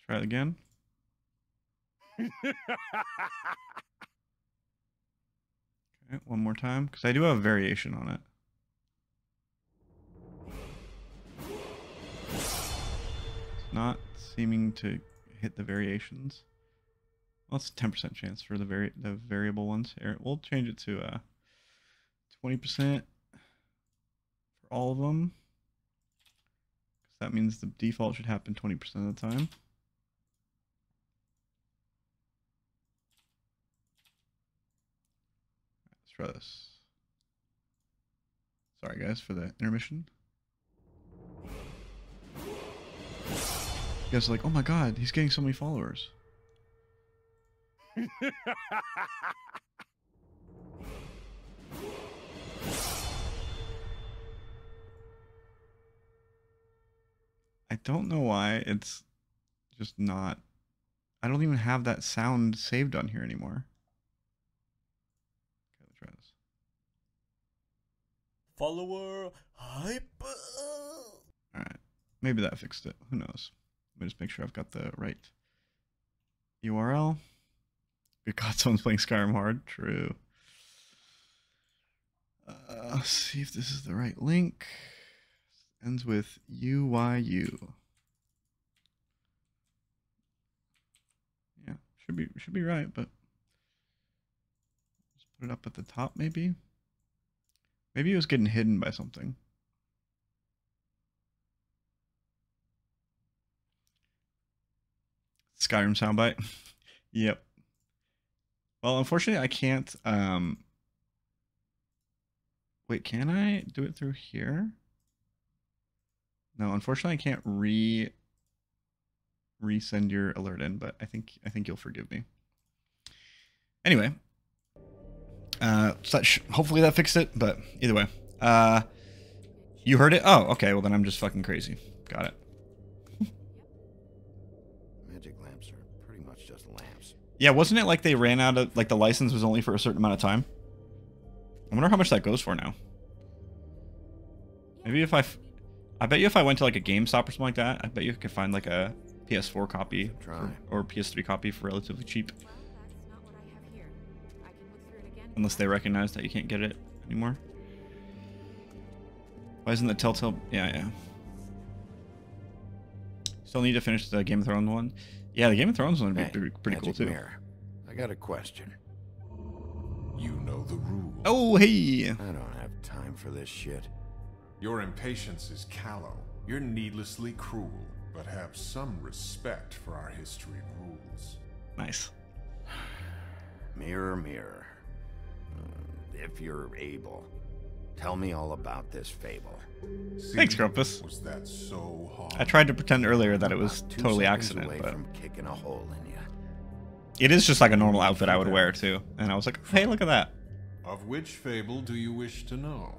Try it again. Okay, one more time, because I do have a variation on it. It's not seeming to hit the variations. Well, it's a 10% chance for the vari the variable ones. Here, we'll change it to uh, 20% for all of them. Because that means the default should happen 20% of the time. Try this. Sorry, guys, for the intermission. You guys are like, oh my god, he's getting so many followers. I don't know why it's just not. I don't even have that sound saved on here anymore. Okay, let's try this. Follower hype. Alright. Maybe that fixed it. Who knows? Let me just make sure I've got the right URL. Good God, someone's playing Skyrim hard. True. Uh, see if this is the right link. Ends with UYU. Yeah, should be should be right, but let's put it up at the top maybe. Maybe it was getting hidden by something. Skyrim soundbite. yep. Well, unfortunately, I can't. Um, wait, can I do it through here? No, unfortunately, I can't re resend your alert in, but I think I think you'll forgive me. Anyway, uh, such hopefully that fixed it, but either way, uh, you heard it. Oh, okay. Well, then I'm just fucking crazy. Got it. Magic lamps are pretty much just lamps. Yeah, wasn't it like they ran out of like the license was only for a certain amount of time? I wonder how much that goes for now. Maybe if I, f- I bet you if I went to like a GameStop or something like that, I bet you could find like a PS4 copy for, or PS3 copy for relatively cheap. Unless they recognize that you can't get it anymore. Why isn't the Telltale? Yeah, yeah. Still need to finish the Game of Thrones one. Yeah, the Game of Thrones one would be Hey, pretty, pretty cool too. Mirror, I got a question. You know the rules. Oh, hey. I don't have time for this shit. Your impatience is callow. You're needlessly cruel, but have some respect for our history and rules. Nice. Mirror, mirror. If you're able, tell me all about this fable. Thanks, Grumpus. Was that so hard? I tried to pretend earlier that it was Two totally seconds accident, away but from kicking a hole in you. it is just like a normal outfit I would wear too. And I was like, hey, look at that. Of which fable do you wish to know?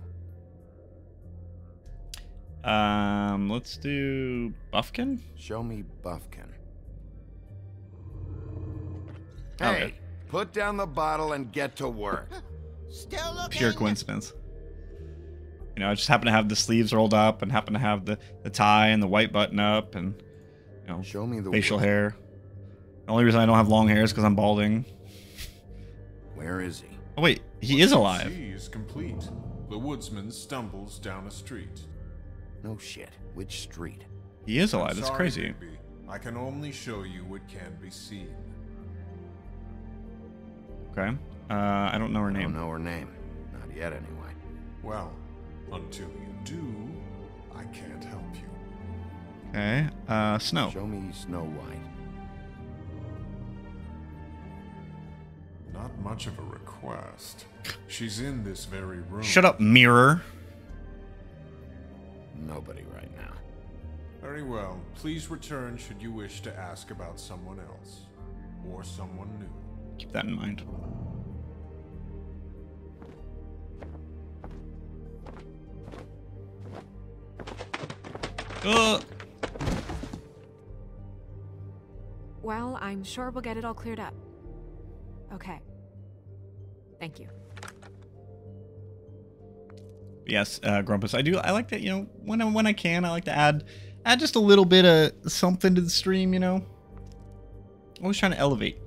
Um, let's do Bufkin. Show me Bufkin. Okay. Hey, put down the bottle and get to work. Still looking. Pure coincidence. You know, I just happen to have the sleeves rolled up and happen to have the, the tie and the white button up and you know Show me the facial work. hair. The only reason I don't have long hair is because I'm balding. Where is he? Oh wait, he is alive. She is complete. The woodsman stumbles down a street. No shit. Which street? He is alive. That's crazy. Bigby. I can only show you what can be seen. Okay. Uh, I don't know her I name. don't know her name. Not yet, anyway. Well, until you do, I can't help you. Okay. Uh, Snow. Show me Snow White. Not much of a request. She's in this very room. Shut up, mirror. Nobody right now. Very well. Please return should you wish to ask about someone else. Or someone new. Keep that in mind. Uh, Well, I'm sure we'll get it all cleared up. Okay. Thank you. yes, uh, Grumpus. I do. I like that. You know, when I, when I can, I like to add add just a little bit of something to the stream. You know, Always trying to elevate.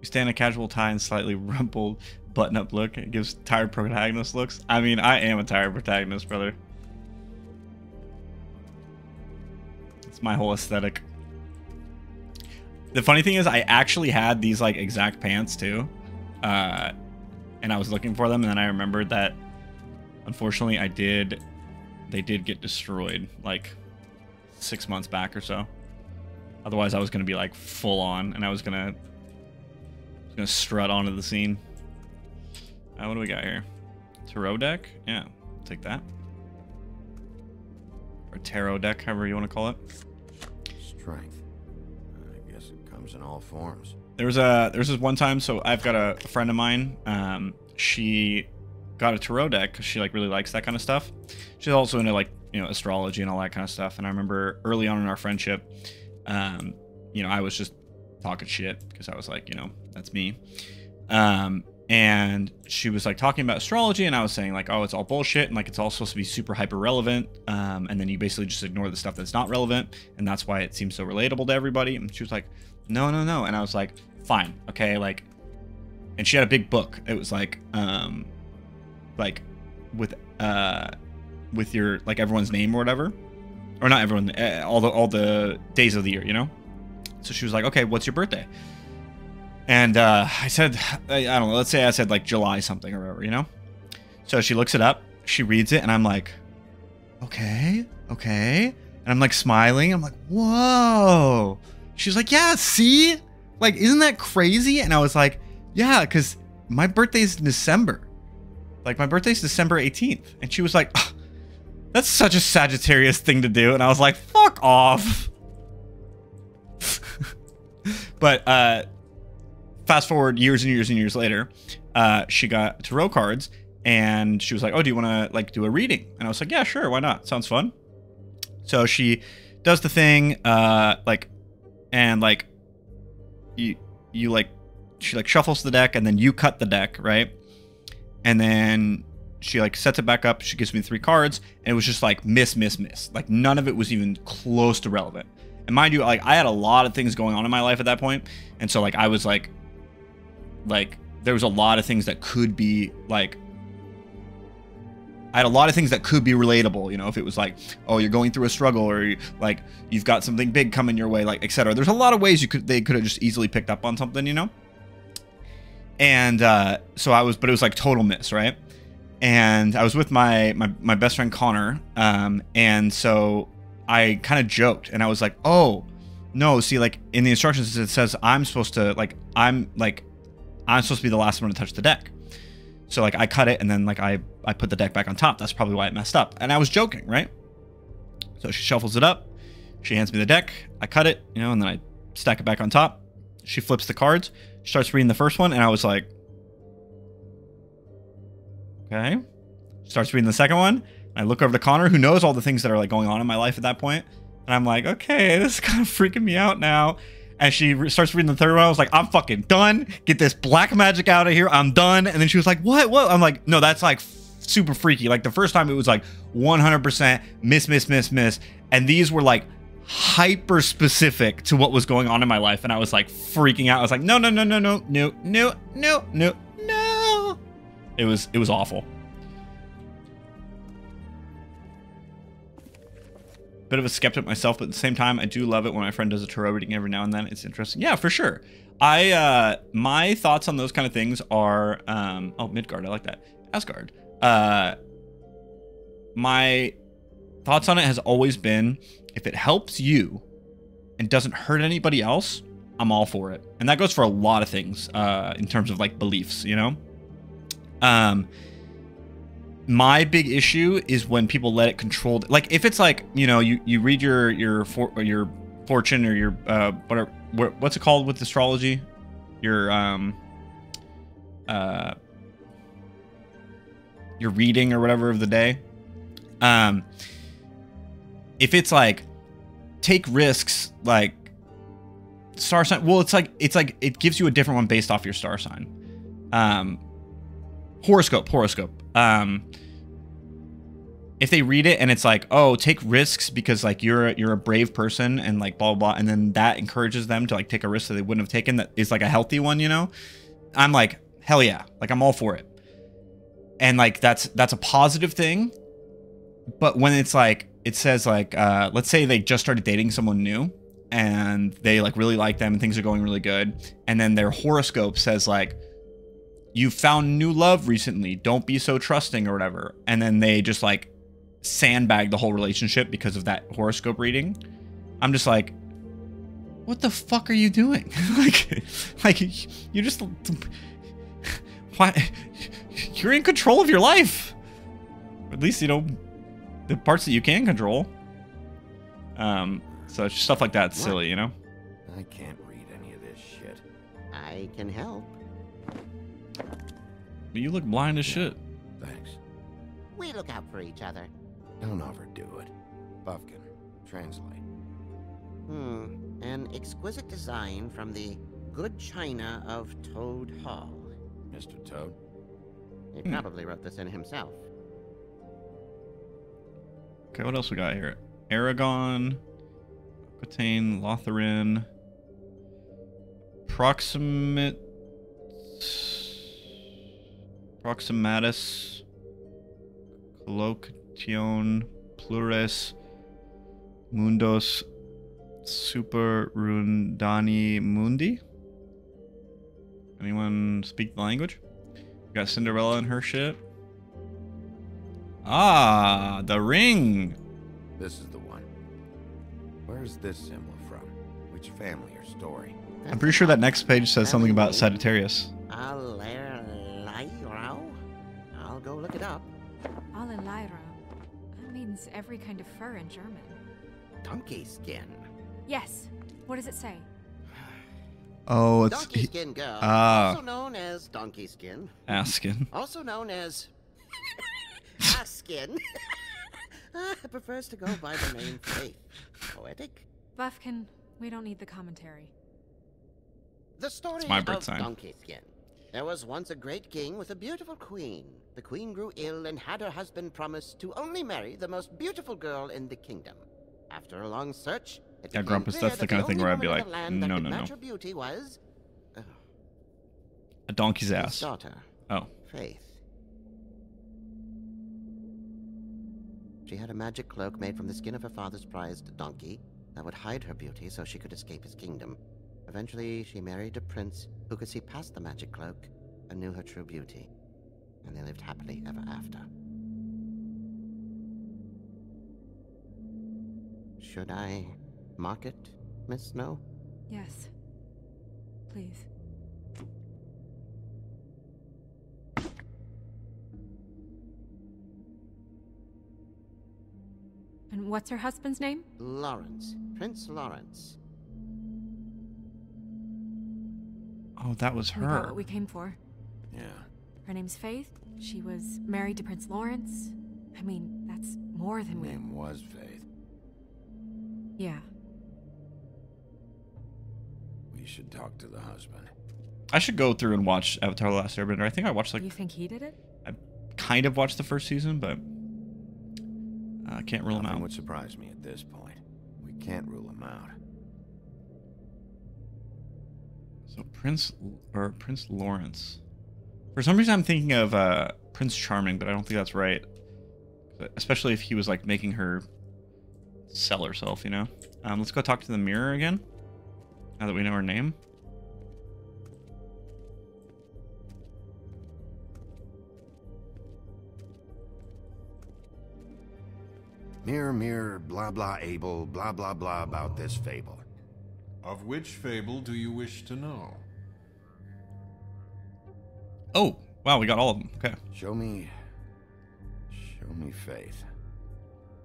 You stand a casual tie and slightly rumpled button-up look. It gives tired protagonist looks. I mean, I am a tired protagonist, brother. It's my whole aesthetic. The funny thing is, I actually had these like exact pants too, uh, and I was looking for them, and then I remembered that, unfortunately, I did. They did get destroyed like six months back or so. Otherwise, I was gonna be like full on, and I was gonna, gonna strut onto the scene. Uh, what do we got here? Tarot deck? Yeah, take that. Or tarot deck, however you want to call it. Strength. I guess it comes in all forms. There was a there was this one time. So I've got a, a friend of mine. Um, she got a tarot deck because she like really likes that kind of stuff. She's also into like you know astrology and all that kind of stuff. And I remember early on in our friendship, um, you know, I was just talking shit because I was like, you know, that's me. Um, and she was like talking about astrology and i was saying like oh it's all bullshit and like it's all supposed to be super hyper relevant um, and then you basically just ignore the stuff that's not relevant and that's why it seems so relatable to everybody. And she was like no no no. And i was like fine okay like and she had a big book. It was like um like with uh with your like everyone's name or whatever. Or not everyone uh, all the all the days of the year you know? So she was like okay what's your birthday and uh, I said, I don't know, let's say I said like July something or whatever, you know? So she looks it up, she reads it, and I'm like, okay, okay. And I'm like smiling. I'm like, whoa. She's like, yeah, see? Like, isn't that crazy? And I was like, yeah, because my birthday's December. Like, my birthday's December 18th. And she was like, oh, that's such a Sagittarius thing to do. And I was like, fuck off. but, uh, fast forward years and years and years later, uh, she got tarot cards and she was like, "Oh, do you want to like do a reading?" And I was like, "Yeah, sure, why not? Sounds fun." So she does the thing, uh, like, and like, you you like, she like shuffles the deck and then you cut the deck, right? And then she like sets it back up. She gives me three cards, and it was just like miss, miss, miss. Like none of it was even close to relevant. And mind you, like I had a lot of things going on in my life at that point, and so like I was like like there was a lot of things that could be like I had a lot of things that could be relatable, you know, if it was like, oh, you're going through a struggle or like you've got something big coming your way, like etc. There's a lot of ways you could they could have just easily picked up on something, you know. And uh, so I was, but it was like total miss, right? And I was with my my, my best friend Connor, um, and so I kind of joked, and I was like, oh, no, see, like in the instructions it says I'm supposed to like I'm like I'm supposed to be the last one to touch the deck. So like I cut it and then like I I put the deck back on top. That's probably why it messed up. And I was joking, right? So she shuffles it up. She hands me the deck. I cut it, you know, and then I stack it back on top. She flips the cards, starts reading the first one, and I was like, okay. Starts reading the second one. I look over to Connor, who knows all the things that are like going on in my life at that point, and I'm like, okay, this is kind of freaking me out now. And she re- starts reading the third one. I was like, I'm fucking done. Get this black magic out of here. I'm done. And then she was like, what? What? I'm like, no, that's like super freaky. Like the first time it was like 100% miss, miss, miss, miss. And these were like hyper specific to what was going on in my life. And I was like freaking out. I was like, no, no, no, no, no, no, no, no, no, no. It was, it was awful. Bit of a skeptic myself, but at the same time, I do love it when my friend does a tarot reading every now and then. It's interesting. Yeah, for sure. I uh my thoughts on those kind of things are um oh Midgard, I like that. Asgard. Uh my thoughts on it has always been if it helps you and doesn't hurt anybody else, I'm all for it. And that goes for a lot of things uh in terms of like beliefs, you know? Um my big issue is when people let it control like if it's like you know you you read your your for, your fortune or your uh whatever what's it called with astrology? Your um uh your reading or whatever of the day? Um if it's like take risks like star sign well it's like it's like it gives you a different one based off your star sign. Um horoscope horoscope. Um if they read it and it's like, oh, take risks because like you're you're a brave person and like blah blah, blah and then that encourages them to like take a risk that they wouldn't have taken that is like a healthy one, you know, I'm like, hell yeah, like I'm all for it. And like that's that's a positive thing. But when it's like it says like uh let's say they just started dating someone new and they like really like them and things are going really good. And then their horoscope says like you found new love recently. Don't be so trusting or whatever. And then they just like sandbag the whole relationship because of that horoscope reading i'm just like what the fuck are you doing like like you just why you're in control of your life at least you know the parts that you can control um so stuff like that's silly, you know? I can't read any of this shit. I can help. But you look blind as shit. Thanks. We look out for each other. Don't overdo it. Bufkin, translate. Hmm. An exquisite design from the good china of Toad Hall. Mr. Toad? He Hmm. probably wrote this in himself. Okay, what else we got here? Aragon, Aquitaine, Lotharen, Proximate, Proximatus, Collocation, Plures, Mundos, Super Rundani Mundi. Anyone speak the language? We got Cinderella and her shit. Ah, the ring. This is the one. Where's this symbol from? Which family or story? I'm pretty sure that next page says something about Sagittarius. Allerleirauh? I'll go look it up. Allerleirauh. That means every kind of fur in German. Donkey skin. Yes. What does it say? Oh, it's Donkey skin girl. Ah. Also known as donkey skin. Askin. Also known as ass skin. Ah, prefers to go by the name Faith. Poetic. Bufkin, we don't need the commentary. The story It's my birth of sign. Donkey Skin. There was once a great king with a beautiful queen. The queen grew ill and had her husband promise to only marry the most beautiful girl in the kingdom. After a long search, it Yeah, Grumpus, that's the kind of thing where I'd be like, the land that no, no, no. beauty was A donkey's ass. daughter, Oh. Faith. She had a magic cloak made from the skin of her father's prized donkey that would hide her beauty so she could escape his kingdom. Eventually, she married a prince who could see past the magic cloak and knew her true beauty. And they lived happily ever after. Should I mark it, Miss Snow? Yes. Please. And what's her husband's name? Lawrence. Prince Lawrence. Oh, that was We got her. what we came for. Yeah. Her name's Faith. She was married to Prince Lawrence. I mean, that's more than we. Name was Faith. Yeah. We should talk to the husband. I should go through and watch Avatar: The Last Airbender. I think I watched like you think he did it? I kind of watched the first season, but uh, I can't rule him Nothing out. would surprise me at this point. We can't rule him out. So Prince or Prince Lawrence. For some reason, I'm thinking of uh, Prince Charming, but I don't think that's right. Especially if he was like making her sell herself, you know. Um, let's go talk to the mirror again. Now that we know her name. Mirror, mirror, blah blah able, blah blah blah about this fable. Of which fable do you wish to know? Oh, wow, we got all of them. Okay. Show me. Show me faith.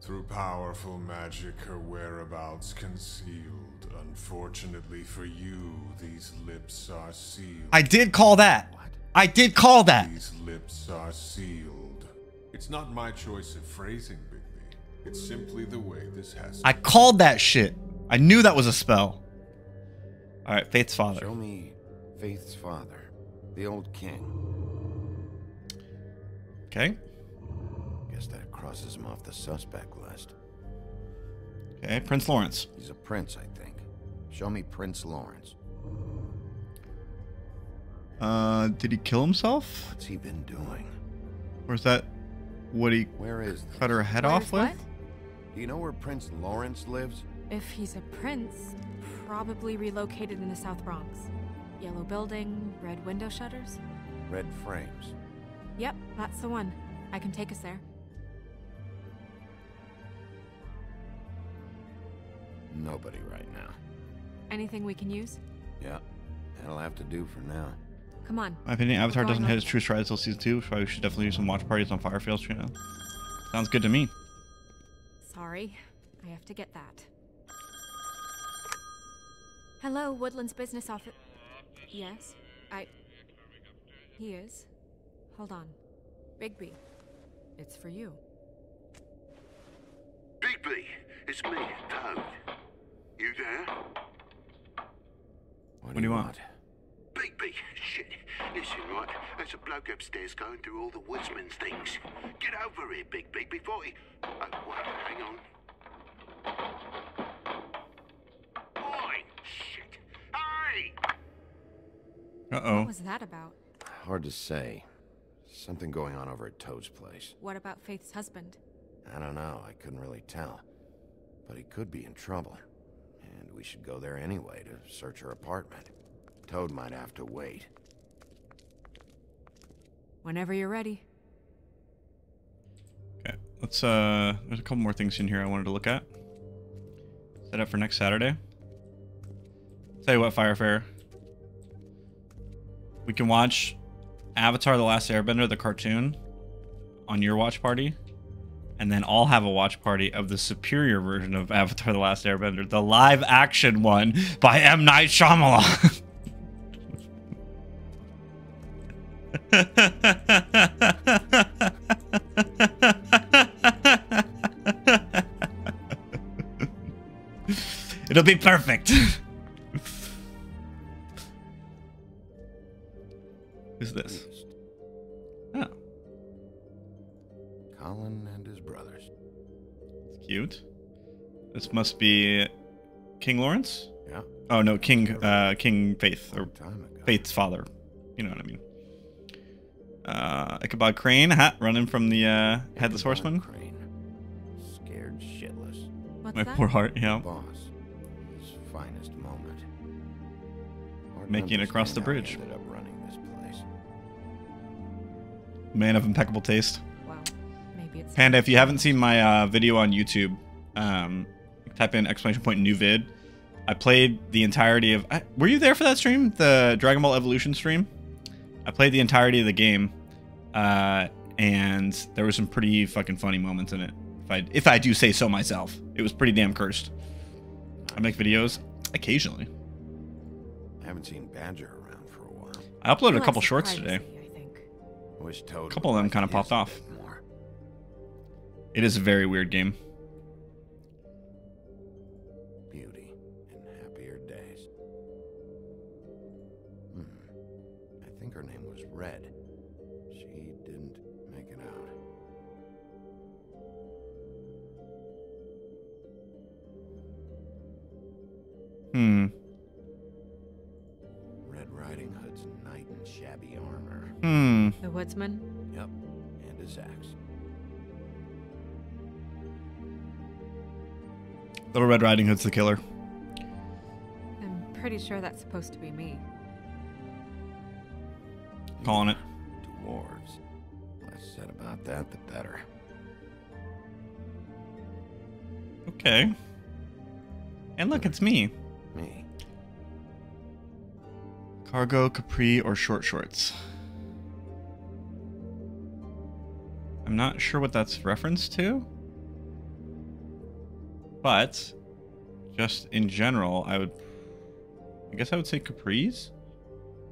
Through powerful magic, her whereabouts concealed. Unfortunately for you, these lips are sealed. I did call that. What? I did call that. These lips are sealed. It's not my choice of phrasing, Bigby. It's simply the way this has. To I called that shit. I knew that was a spell. All right, Faith's father. Show me Faith's father, the old king. Okay. Guess that crosses him off the suspect list. Okay, Prince Lawrence. He's a prince, I think. Show me Prince Lawrence. Uh, did he kill himself? What's he been doing? Or is that what he Where is cut her head off with? what? Do you know where Prince Lawrence lives? If he's a prince, probably relocated in the South Bronx. Yellow building, red window shutters. Red frames. Yep, that's the one. I can take us there. Nobody right now. Anything we can use? Yeah, that'll have to do for now. Come on. My opinion, Avatar doesn't going hit its true stride until season two. So we should definitely do some watch parties on Firefield's channel. Sounds good to me. Sorry, I have to get that. Hello, Woodlands Business Office. Yes, I. He is. Hold on. Bigby. It's for you. Bigby, it's me, Toad. You there? What, do you want? Bigby, shit. Listen, right, there's a bloke upstairs going through all the woodsman's things. Get over here, Bigby, before he... Oh, wait, hang on. Oi, shit. Hey! Uh-oh. What was that about? Hard to say. Something going on over at Toad's place. What about Faith's husband? I don't know, I couldn't really tell. But he could be in trouble. And we should go there anyway to search her apartment. Toad might have to wait. Whenever you're ready. Okay, let's, uh, there's a couple more things in here I wanted to look at. Set up for next Saturday. Tell you what, Firefair. We can watch Avatar The Last Airbender, the cartoon, on your watch party. And then I'll have a watch party of the superior version of Avatar The Last Airbender, the live action one by M. Night Shyamalan. It'll be perfect. must be King Lawrence? Yeah. Oh no, King uh King Faith or Faith's father. You know what I mean. Uh Ichabod Crane, hat running from the uh headless horseman. Crane. Scared shitless. What's My that? poor heart, yeah. Boss. His finest moment. Hard Making it across the understand how bridge. ended up running this place. Man of impeccable taste. Wow. Maybe it's. Panda, if you haven't seen my uh, video on YouTube, um, type in exclamation point new vid. I played the entirety of. I, were you there for that stream? The Dragon Ball Evolution stream? I played the entirety of the game, uh, and there were some pretty fucking funny moments in it. If I if I do say so myself, it was pretty damn cursed. I make videos occasionally. I haven't seen Badger around for a while. I uploaded a couple shorts privacy, today. I think. I wish Toad A couple of them kind of popped off. more. It is a very weird game. Hmm. Red Riding Hood's knight in shabby armor. Hmm. The woodsman? Yep, and his axe. Little Red Riding Hood's the killer. I'm pretty sure that's supposed to be me. Calling it. Dwarves. Less said about that, the better. Okay. And look, it's me. Cargo, capri, or short shorts. I'm not sure what that's reference to. But just in general, I would I guess I would say capris.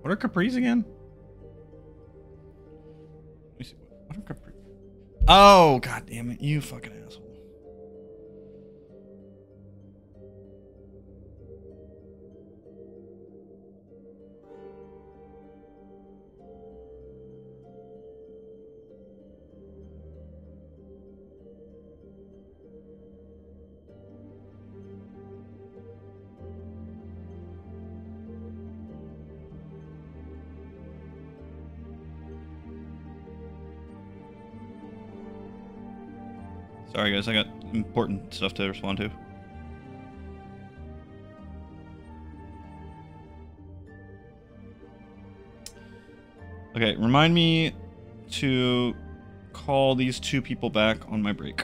What are capris again? What are capris? Oh, god damn it, you fucking Sorry, guys. I got important stuff to respond to. Okay, remind me to call these two people back on my break.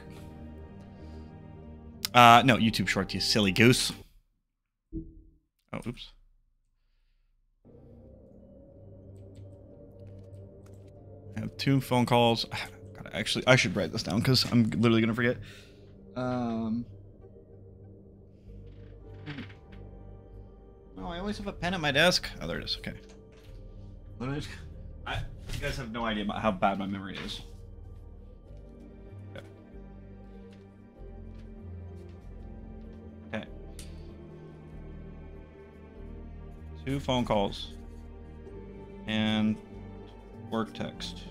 Uh, no, YouTube Shorts, you silly goose. Oh, oops. I have two phone calls. Actually, I should write this down because I'm literally gonna forget. Um. Oh, I always have a pen at my desk. Oh, there it is. Okay. Let me just- I, you guys have no idea about how bad my memory is. Okay. Okay. Two phone calls. And work text.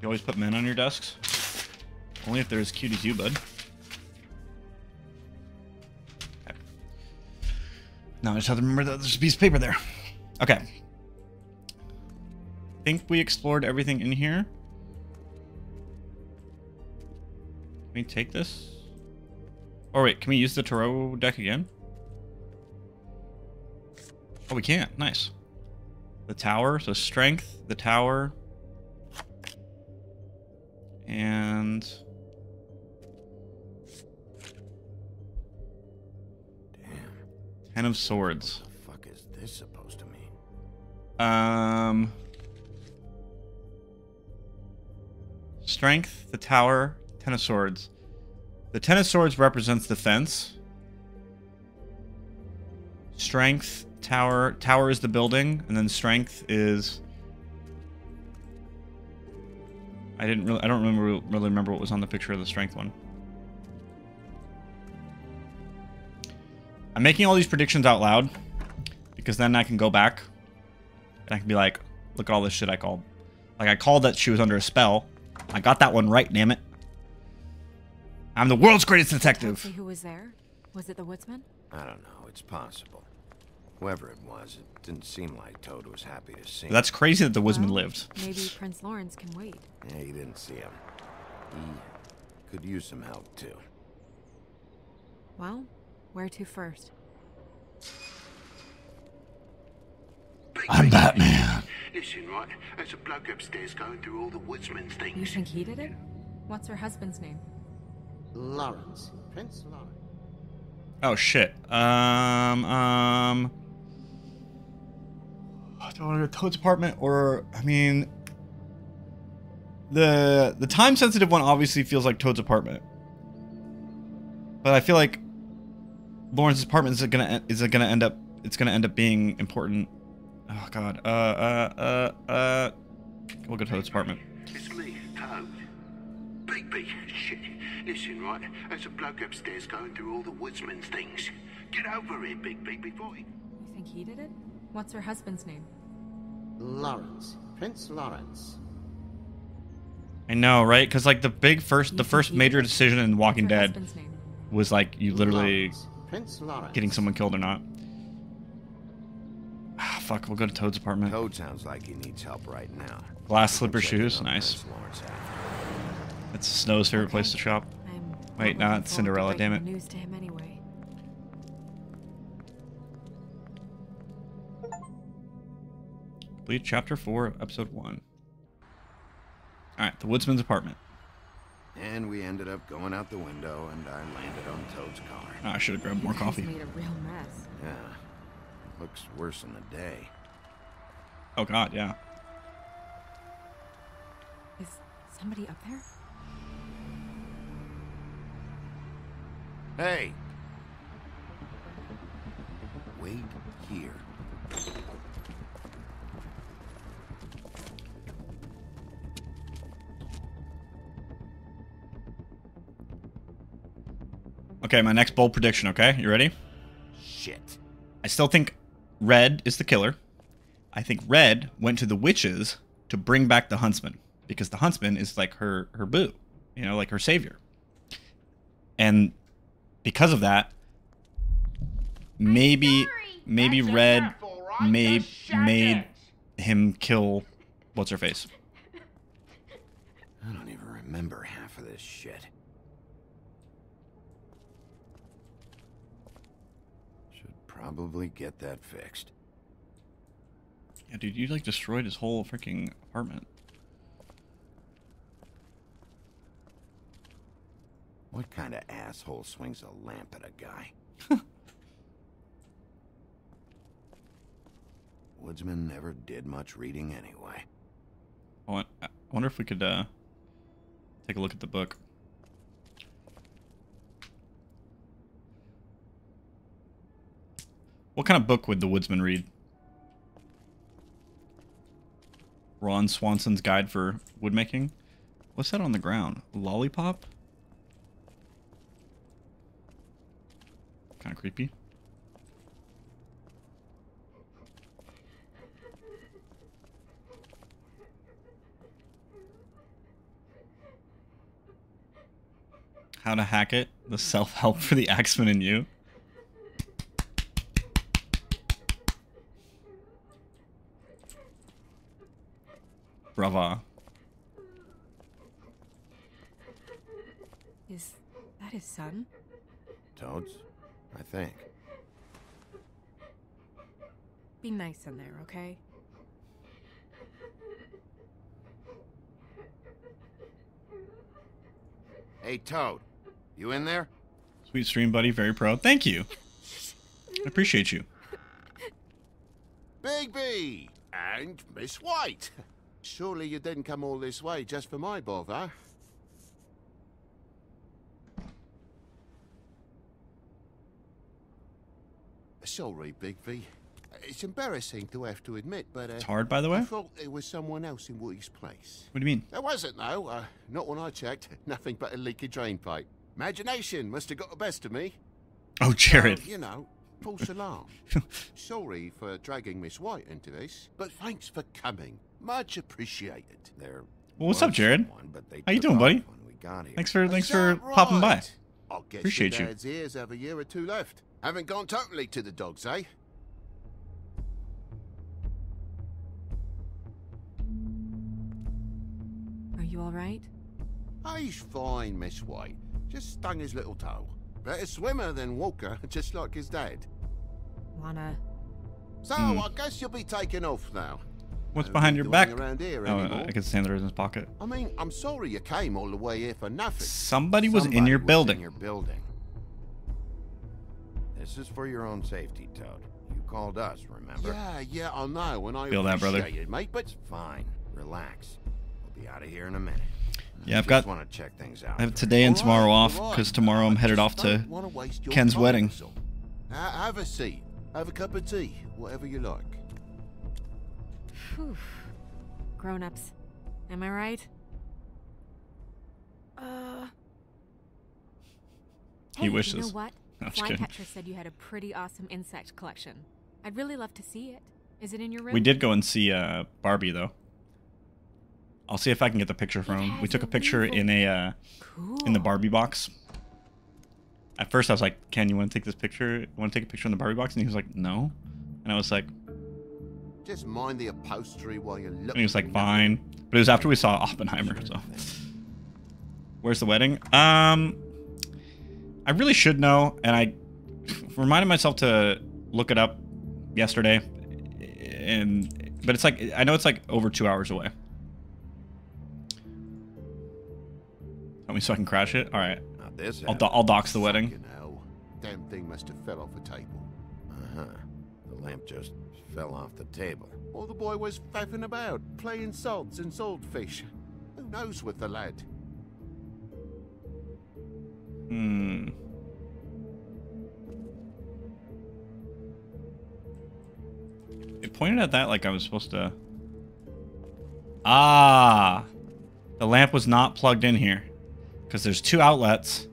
You always put men on your desks? Only if they're as cute as you, bud. Okay. Now I just have to remember that there's a piece of paper there. Okay. I think we explored everything in here. Can we take this? Oh wait, can we use the tarot deck again? Oh, we can't. Nice. The tower, so strength, the tower, and Damn. Ten of Swords. fuck is this supposed to mean? Um, strength, the tower, Ten of Swords. The Ten of Swords represents the fence. Strength, tower, tower is the building, and then strength is. I didn't really. I don't remember really remember what was on the picture of the strength one. I'm making all these predictions out loud because then I can go back and I can be like, look at all this shit I called. Like I called that she was under a spell. I got that one right, damn it. I'm the world's greatest detective. Who was there? Was it the woodsman? I don't know. It's possible. Whoever it was, it didn't seem like Toad was happy to see. him. That's crazy that the woodsman lived. Maybe Prince Lawrence can wait. Yeah, you didn't see him. He could use some help too. Well, where to first? I'm Batman. Listen, right? There's a bloke upstairs going through all the woodsman's things. You think he did it? What's her husband's name? Lawrence. Prince Lawrence. Oh shit. Um um do I want to go to Toad's apartment or I mean the the time sensitive one obviously feels like Toad's apartment. But I feel like Lawrence's apartment is gonna is it gonna end up it's gonna end up being important. Oh god. Uh uh uh uh we'll go to Toad's apartment. It's me, Toad. Big, big shit. Listen, right? There's a bloke upstairs going through all the woodsman's things. Get over here, Bigby, before he... You think he did it? What's her husband's name? Lawrence. Prince Lawrence. I know, right? Because like the big first, the first major decision in Walking Dead was like you literally Prince Lawrence. getting someone killed or not. Ah, fuck, we'll go to Toad's apartment. Toad sounds like he needs help right now. Glass slipper shoes, nice. Prince Lawrence after. That's Snow's favorite place to shop. I'm Wait, not not looking forward to Cinderella, damn it. Complete chapter four, episode one. All right, the woodsman's apartment. And we ended up going out the window, and I landed on Toad's car. Ah, I should have grabbed more You guys coffee. made a real mess. Yeah, it looks worse in the day. Oh god, yeah. Is somebody up there? Hey! Wait here. Okay, my next bold prediction. Okay, you ready? Shit. I still think Red is the killer. I think Red went to the witches to bring back the huntsman because the huntsman is like her her boo, you know, like her savior. And because of that, maybe maybe Red made made him kill what's her face. I don't even remember half of this shit. Should probably get that fixed. Yeah, dude, you like destroyed his whole freaking apartment. What kind of asshole swings a lamp at a guy? Woodsman never did much reading anyway. I wonder if we could uh, take a look at the book. What kind of book would the woodsman read? Ron Swanson's Guide for Woodmaking? What's that on the ground? Lollipop? Kind of creepy. How to hack it? The self-help for the Axeman and you? Brava. Is that his son? Toads? I think. Be nice in there, okay? Hey, Toad. You in there? Sweet stream, buddy. Very proud. Thank you. I appreciate you. Bigby! And Miss White! Surely you didn't come all this way just for my bother? Sorry, Bigby. It's embarrassing to have to admit, but... Uh, It's hard, by the way? I thought there was someone else in Woody's place. What do you mean? There wasn't, though. Uh, not when I checked. Nothing but a leaky drain pipe. Imagination must have got the best of me. Oh, Jared. So, you know, false alarm. Sorry for dragging Miss White into this, but thanks for coming. Much appreciated. There Well, what's up, Jared? How you doing, buddy? when we got here. Thanks for Is thanks for that popping by. right? I guess Appreciate your you. dad's ears have a year or two left. Haven't gone totally to the dogs, eh? Are you alright? He's fine, Miss White. Just stung his little toe. Better swimmer than Walker, just like his dad. Wanna. So, Hmm. I guess you'll be taking off now. What's behind your back? around here Oh, anymore. I can stand there in his pocket. I mean, I'm sorry you came all the way here for nothing. Somebody was in your was building. In your building. This is for your own safety, Toad. You called us, remember? Yeah, yeah, I know, and I Feel that, brother. appreciate it, mate, but... It's fine. Relax. We'll be out of here in a minute. Yeah, I've Just got. want to check things out. I have today and tomorrow right, off all right. because tomorrow I'm headed off to wanna Ken's time, wedding. that's all. Ha- have a seat. Have a cup of tea. Whatever you like. Phew. Grown ups. Am I right? Uh. He hey, You know what? No, I'm just kidding. Flycatcher said you had a pretty awesome insect collection. I'd really love to see it. Is it in your room? We did go and see uh, Barbie though. I'll see if I can get the picture from him. We took a picture in a uh, in the Barbie box. At first, I was like, "Ken, you want to take this picture? Want to take a picture in the Barbie box?" And he was like, "No." And I was like, Just mind the upholstery while you're looking. and he was like, "Fine." But it was after we saw Oppenheimer. So, where's the wedding? Um, I really should know, and I reminded myself to look it up yesterday. And but it's like I know it's like over two hours away. Tell me so I can crash it. All right. This. I'll, do- I'll dox the wedding. Hell. Damn thing must have fell off a table. Uh huh. The lamp just fell off the table. Or the boy was faffing about, playing sods and swordfish. Who knows with the lad? Hmm. It pointed at that like I was supposed to. Ah, the lamp was not plugged in here because there's two outlets.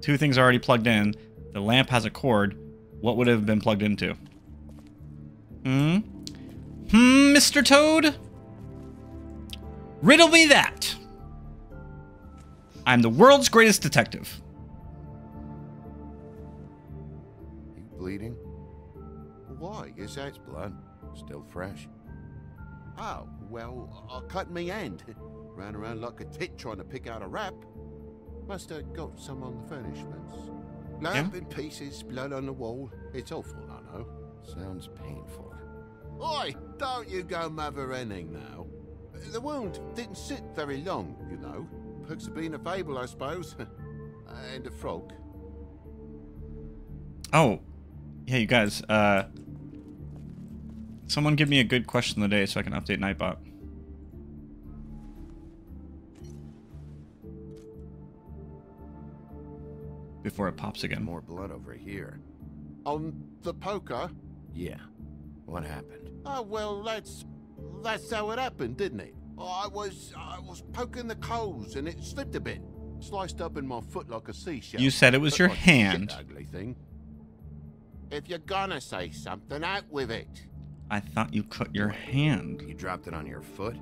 Two things are already plugged in. The lamp has a cord. What would it have been plugged into? Hmm. Hmm, Mr. Toad. Riddle me that. I'm the world's greatest detective. You bleeding? Why? Is that It's blood. Still fresh. Oh, well, I cut me hand. Ran around like a tit trying to pick out a rap. Must have got some on the furnishments. Lamp in pieces, blood on the wall. It's awful, I know. Sounds painful. Oi, don't you go mother ending now. The wound didn't sit very long, you know. Perks of being a fable, I suppose. and a frog. Oh, yeah, you guys. Uh, someone give me a good question of the day so I can update Nightbot. Before it pops again. More blood over here. On the poker? Yeah. What happened? Oh, well, that's... That's how it happened, didn't it? I was... I was poking the coals and it slipped a bit. Sliced up in my foot like a seashell. You said it was your like hand. ugly thing. If you're gonna say something, out with it. I thought you cut your hand. You dropped it on your foot?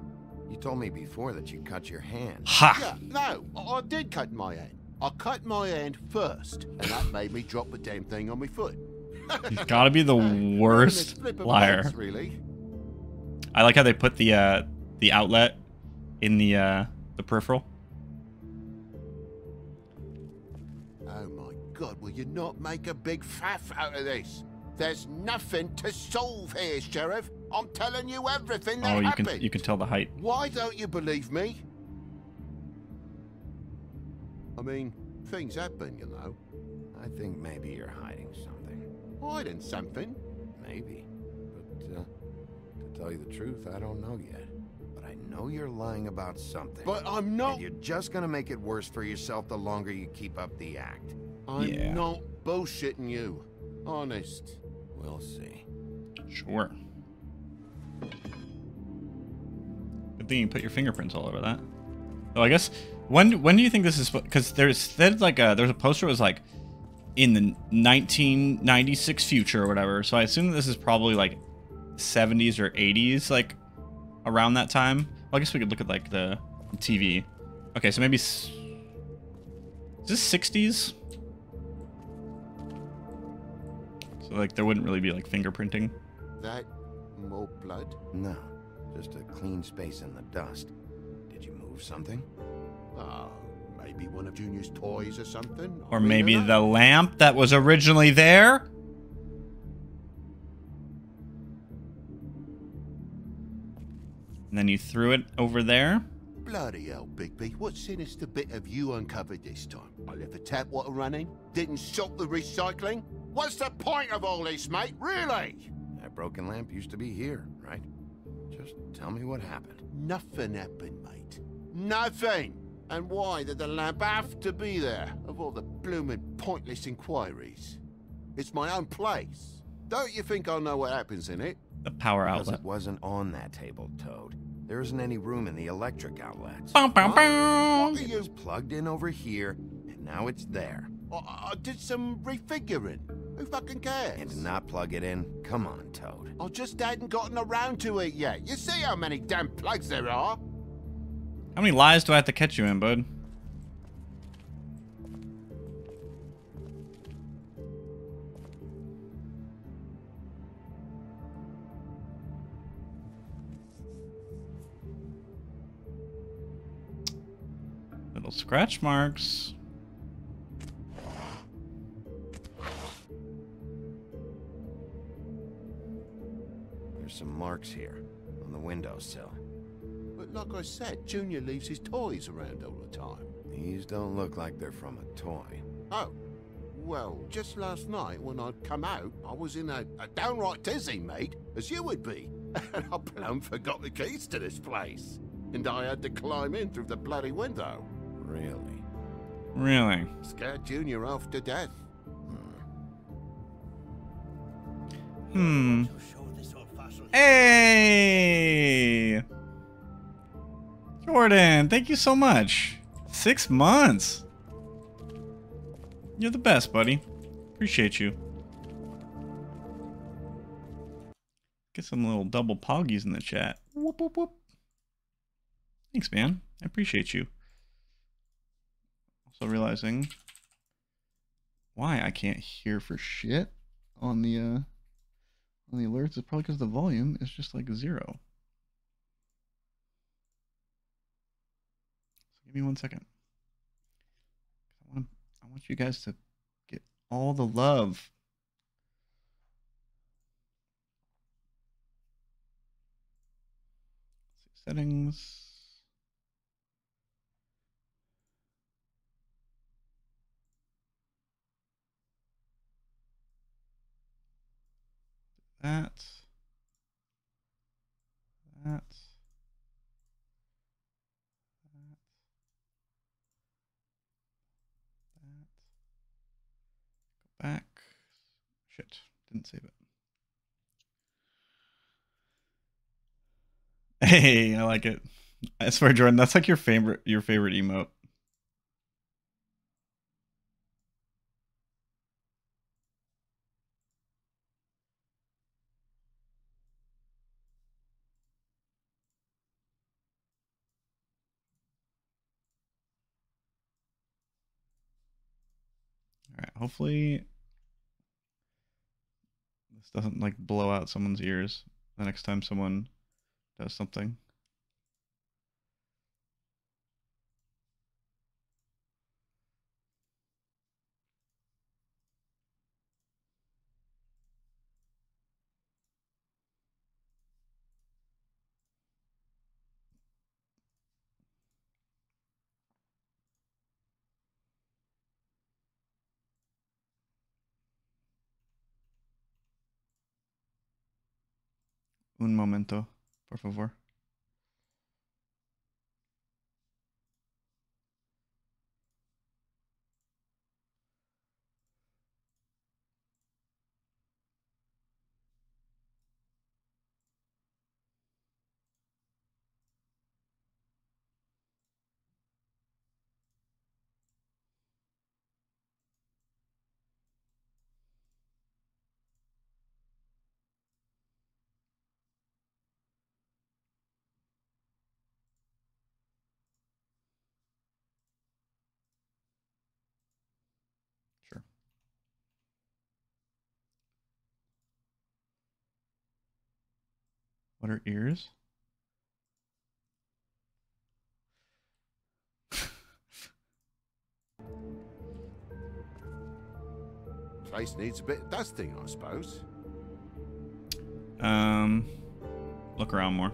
You told me before that you cut your hand. Ha! Yeah, no, I I did cut my hand. I cut my hand first, and that made me drop the damn thing on my foot. You've got to be the worst liar. really. I like how they put the uh, the outlet in the uh, the peripheral. Oh my god, will you not make a big faff out of this? There's nothing to solve here, Sheriff. I'm telling you everything that Oh, you happened. can you can tell the height. Why don't you believe me? I mean, things happen, you know. I think maybe you're hiding something. Hiding something? Maybe. But, uh, to tell you the truth, I don't know yet. But I know you're lying about something. But I'm not- And you're just gonna make it worse for yourself the longer you keep up the act. I'm Yeah. not bullshitting you. Honest. We'll see. Sure. Good thing you put your fingerprints all over that. Oh, I guess when when do you think this is? Because there's there's like a there's a poster that was like in the 1996 future or whatever. So I assume this is probably like 70s or 80s, like around that time. Well, I guess we could look at like the TV. Okay, so maybe s- is this 60s? So like there wouldn't really be like fingerprinting. That more blood? No, just a clean space in the dust. Did you move something? Oh, maybe one of Junior's toys or something? Or maybe the lamp that was originally there? And then you threw it over there? Bloody hell, Bigby. What sinister bit have you uncovered this time? I left the tap water running? Didn't stop the recycling? What's the point of all this, mate? Really? That broken lamp used to be here, right? Just tell me what happened. Nothing happened, mate. Nothing! And why did the lamp have to be there, of all the bloomin' pointless inquiries? It's my own place. Don't you think I know what happens in it? The power Because outlet. it wasn't on that table, Toad. There isn't any room in the electric outlets. Bow, bow, bow. What are you... It's plugged in over here, and now it's there. I, I did some refiguring. Who fucking cares? And not plug it in? Come on, Toad. I just hadn't gotten around to it yet. You see how many damn plugs there are? How many lies do I have to catch you in, bud? Little scratch marks. There's some marks here on the windowsill. But like I said, Junior leaves his toys around all the time. These don't look like they're from a toy. Oh, well, just last night when I'd come out, I was in a, a downright dizzy, mate, as you would be. And I plumb forgot the keys to this place. And I had to climb in through the bloody window. Really? Really? Scared Junior off to death. Hmm. Hey! Jordan, thank you so much. Six months. You're the best, buddy. Appreciate you. Get some little double poggies in the chat. Whoop, whoop, whoop. Thanks, man. I appreciate you. Also realizing why I can't hear for shit on the uh on the alerts is probably because the volume is just like zero. Give me one second. I want I want you guys to get all the love. Settings. That. That. back. Shit, didn't save it. Hey, I like it. I swear, Jordan, that's like your favorite your favorite emote. All right, hopefully doesn't like blow out someone's ears the next time someone does something. Un momento, por favor. Sure. What are ears? Place needs a bit of dusting, I suppose. Um, look around more.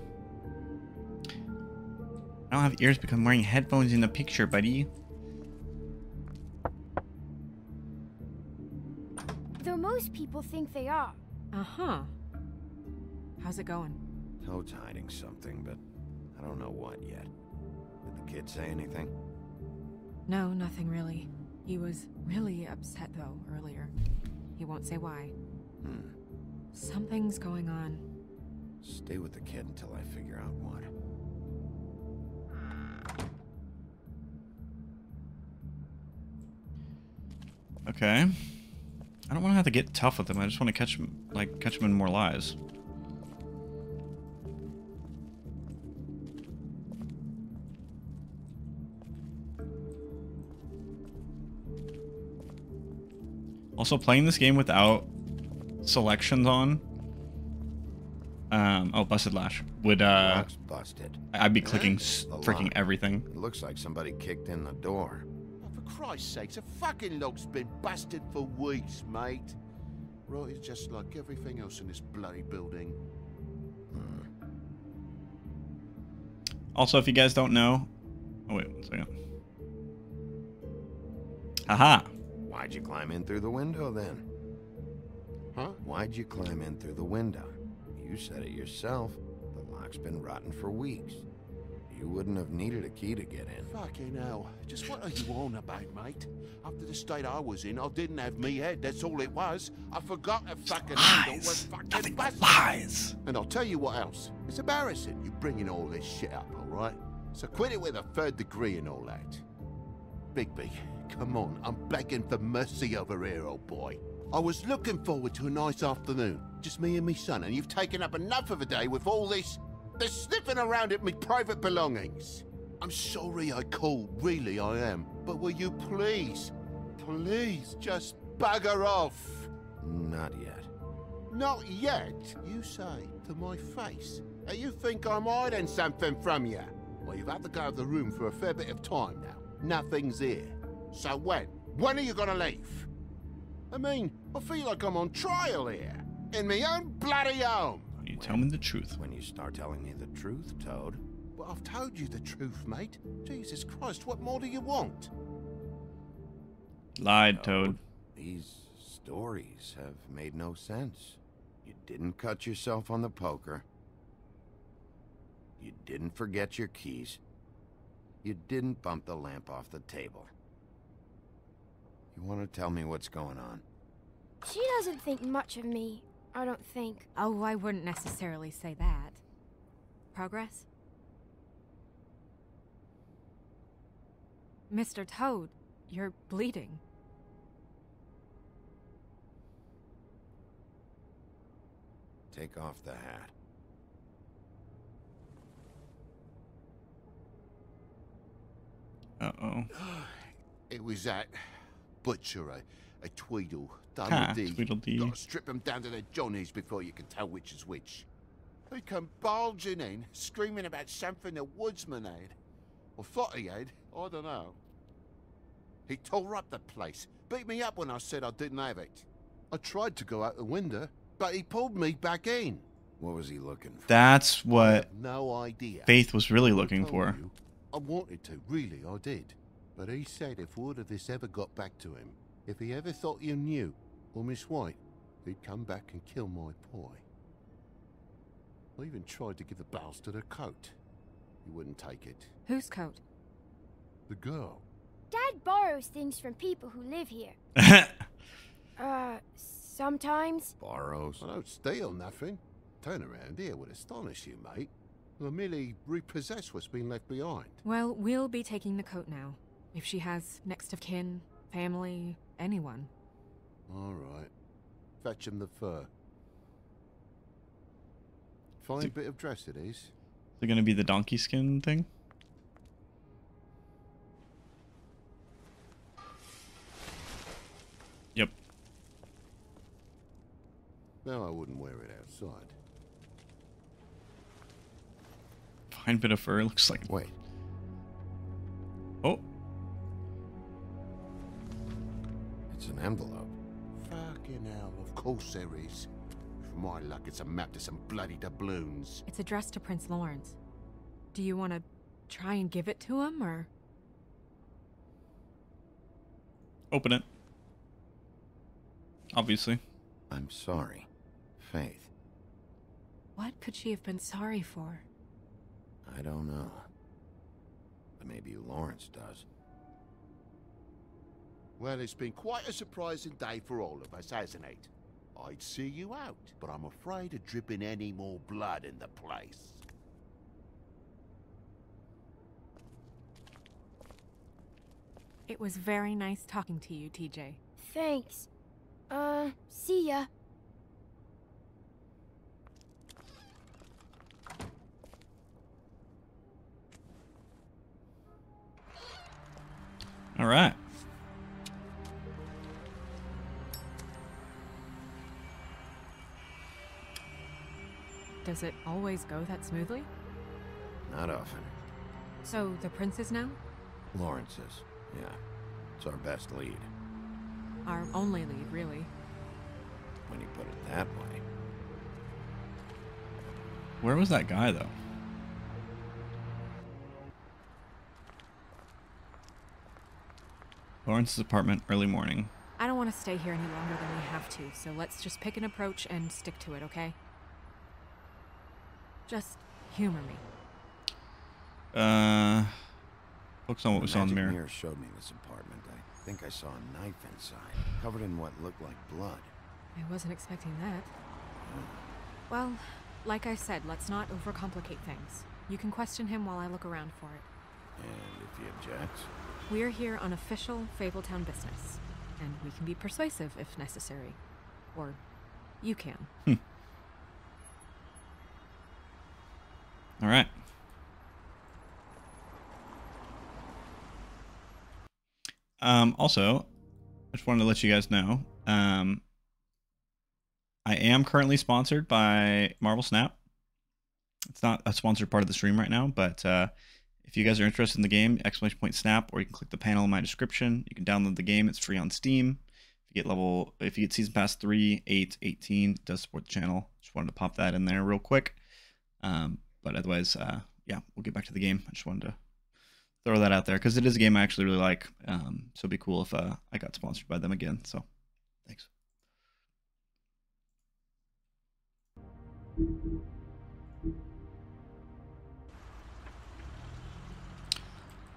I don't have ears because I'm wearing headphones in the picture, buddy. Though most people think they are. Uh-huh. How's it going? Toad's hiding something, but I don't know what yet. Did the kid say anything? No, nothing really. He was really upset, though, earlier. He won't say why. Hmm. Something's going on. Stay with the kid until I figure out what. Okay. I don't want to have to get tough with him. I just want to catch him, like, catch him in more lies. Also, playing this game without selections on. Um, oh, busted lash would uh, Lock's busted. I'd be clicking s the freaking lock. everything. It looks like somebody kicked in the door. For Christ's sakes, a fucking log's been busted for weeks, mate. Right, it's just like everything else in this bloody building. Also, if you guys don't know, oh wait, one second. Haha. Why'd you climb in through the window then? Huh? Why'd you climb in through the window? You said it yourself. The lock's been rotten for weeks. You wouldn't have needed a key to get in. Fucking hell. Just what are you on about, mate? After the state I was in, I didn't have me head, that's all it was. I forgot a fucking handle was fucking busted. lies. And I'll tell you what else. It's embarrassing you bringing all this shit up, alright? So quit it with a third degree and all that. Big, Bigby, come on, I'm begging for mercy over here, old boy. I was looking forward to a nice afternoon, just me and me son, and you've taken up enough of a day with all this... this sniffing around at me private belongings. I'm sorry I called, really I am. But will you please, please just bugger off? Not yet. Not yet, you say, to my face. Uh, You think I'm hiding something from you? Well, you've had to go out of the room for a fair bit of time now. Nothing's here. So when? When are you gonna leave? I mean, I feel like I'm on trial here. In my own bloody home. You tell me the truth. When you start telling me the truth, Toad. But I've told you the truth, mate. Jesus Christ, what more do you want? Lied, Toad. These stories have made no sense. You didn't cut yourself on the poker. You didn't forget your keys. You didn't bump the lamp off the table. You want to tell me what's going on? She doesn't think much of me, I don't think. Oh, I wouldn't necessarily say that. Progress? Mr. Toad, you're bleeding. Take off the hat. Uh-oh. It was that butcher, a, a Tweedle, done Ha, the deed. Tweedledee. Gotta strip them down to their johnnies before you can tell which is which. They come bulging in, screaming about something the woodsman had. Or thought he had, I don't know. He tore up the place, beat me up when I said I didn't have it. I tried to go out the window, but he pulled me back in. What was he looking for? That's what No idea. Faith was really looking for. I wanted to, really, I did. But he said if word of this ever got back to him, if he ever thought you knew, or Miss White, he'd come back and kill my boy. I even tried to give the bastard a coat. He wouldn't take it. Whose coat? The girl. Dad borrows things from people who live here. uh, sometimes. Borrows? I don't steal nothing. Turn around here would astonish you, mate. I merely repossess what's been left behind. Well, we'll be taking the coat now. If she has next of kin, family, anyone. All right. Fetch him the fur. Fine bit of dress it is. Is it going to be the donkey skin thing? Yep. No, I wouldn't wear it outside. Fine bit of fur. Looks like. Wait. Oh. An envelope. Fucking hell, of course there is. For my luck, it's a map to some bloody doubloons. It's addressed to Prince Lawrence. Do you want to try and give it to him, or...? Open it. Obviously. I'm sorry. Faith. What could she have been sorry for? I don't know. But maybe Lawrence does. Well, it's been quite a surprising day for all of us, hasn't it? I'd see you out, but I'm afraid of dripping any more blood in the place. It was very nice talking to you, TJ. Thanks. Uh, see ya. All right. Does it always go that smoothly? Not often. So, the princes now? Lawrence's. Yeah. It's our best lead. Our only lead, really. When you put it that way. Where was that guy, though? Lawrence's apartment, early morning. I don't want to stay here any longer than we have to, so let's just pick an approach and stick to it, okay? Just humor me. Uh, focus on what we saw in the magic mirror. mirror showed me this apartment. I think I saw a knife inside, covered in what looked like blood. I wasn't expecting that. Well, like I said, let's not overcomplicate things. You can question him while I look around for it. And if he objects, We're here on official Fabletown business, and we can be persuasive if necessary. Or you can. All right. Um, also, I just wanted to let you guys know. Um, I am currently sponsored by Marvel Snap. It's not a sponsored part of the stream right now, but uh, If you guys are interested in the game, exclamation point snap, or you can click the panel in my description. You can download the game. It's free on Steam. If you get level, if you get season pass 3, 8, 18, it does support the channel. Just wanted to pop that in there real quick. Um, but otherwise, uh, yeah, we'll get back to the game. I just wanted to throw that out there because it is a game I actually really like. Um, so it'd be cool if uh, I got sponsored by them again. So thanks.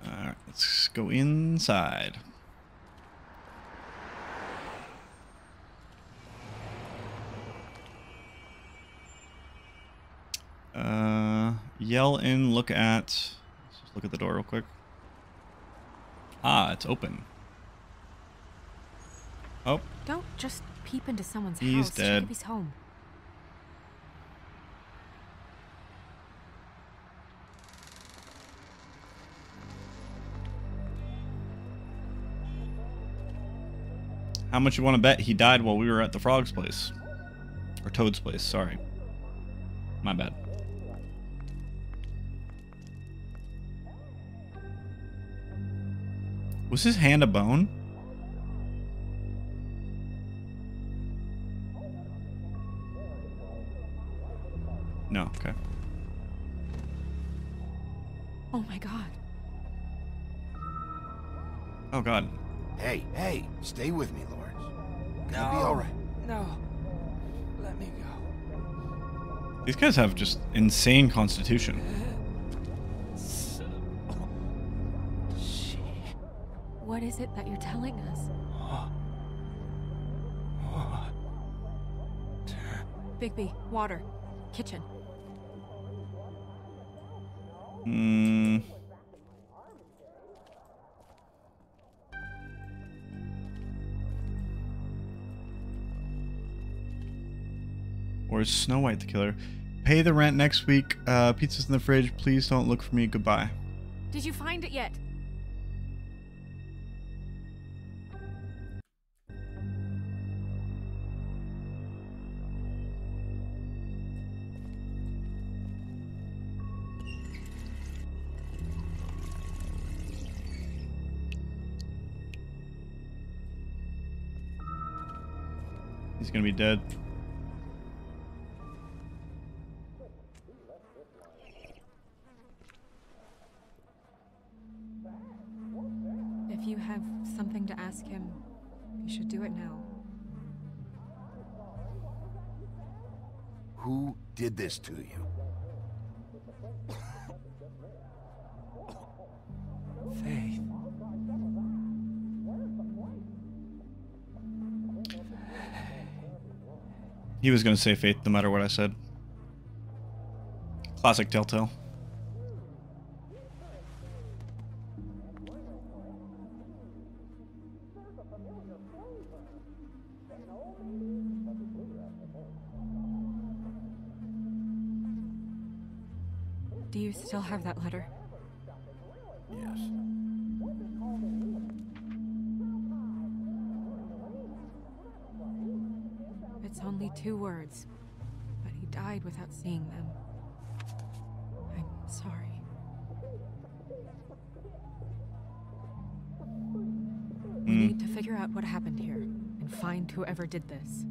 Alright, let's go inside. Uh, yell in, look at... Let's just look at the door real quick. Ah, it's open. Oh. Don't just peep into someone's He's house. dead. Check if he's home. How much you want to bet he died while we were at the frog's place? Or Toad's place, sorry. My bad. Was his hand a bone? No, okay. Oh my god. Oh god. Hey, hey, stay with me, Lawrence. Gonna No. be all right. No. Let me go. These guys have just insane constitution. What is it that you're telling us? Bigby, water. Kitchen. Hmm. Or is Snow White the killer? Pay the rent next week. Uh, pizza's in the fridge. Please don't look for me. Goodbye. Did you find it yet? He's gonna be dead. If you have something to ask him, you should do it now. Who did this to you? He was gonna say Faith no matter what I said. Classic Telltale. Do you still have that letter? Whoever did this.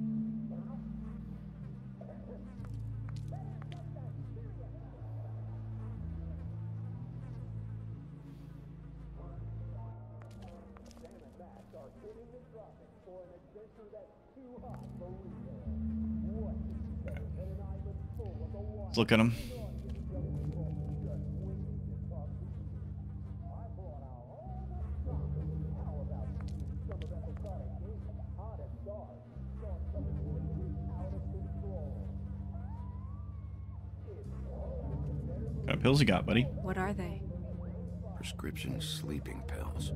Let's look at him. Pills you got, buddy? What are they? Prescription sleeping pills.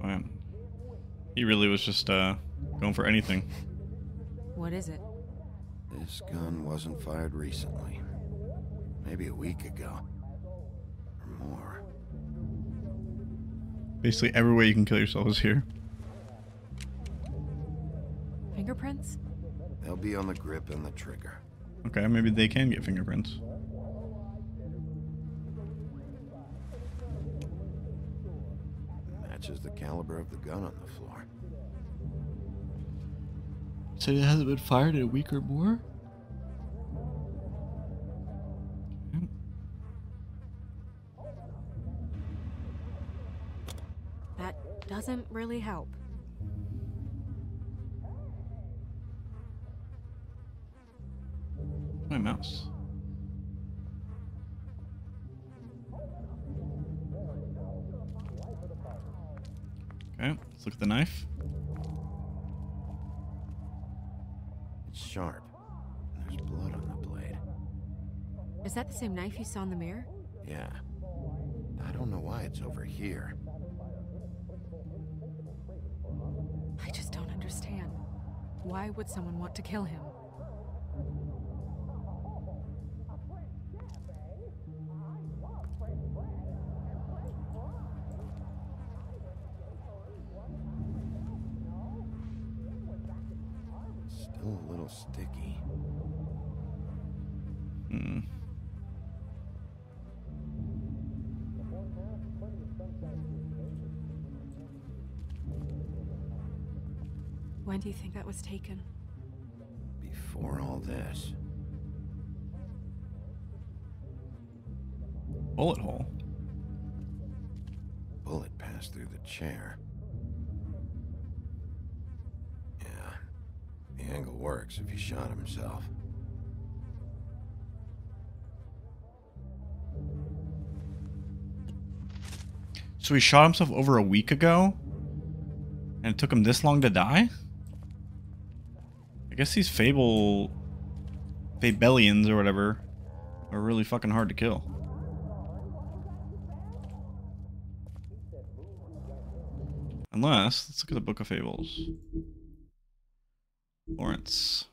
Wow. He really was just uh, going for anything. What is it? This gun wasn't fired recently. Maybe a week ago. Or more. Basically, every way you can kill yourself is here. Fingerprints? They'll be on the grip and the trigger. Okay, maybe they can get fingerprints. Matches the caliber of the gun on the floor. So it hasn't been fired in a week or more? That doesn't really help. My mouse. Okay, let's look at the knife. It's sharp. There's blood on the blade. Is that the same knife you saw in the mirror? Yeah. I don't know why it's over here. I just don't understand. Why would someone want to kill him? Sticky. Hmm. When do you think that was taken? Before all this. Bullet hole. Bullet passed through the chair. Yeah. The angle works if he shot himself. So he shot himself over a week ago? And it took him this long to die? I guess these Fable... Fabellians or whatever are really fucking hard to kill. Unless, let's look at the Book of Fables. Lawrence.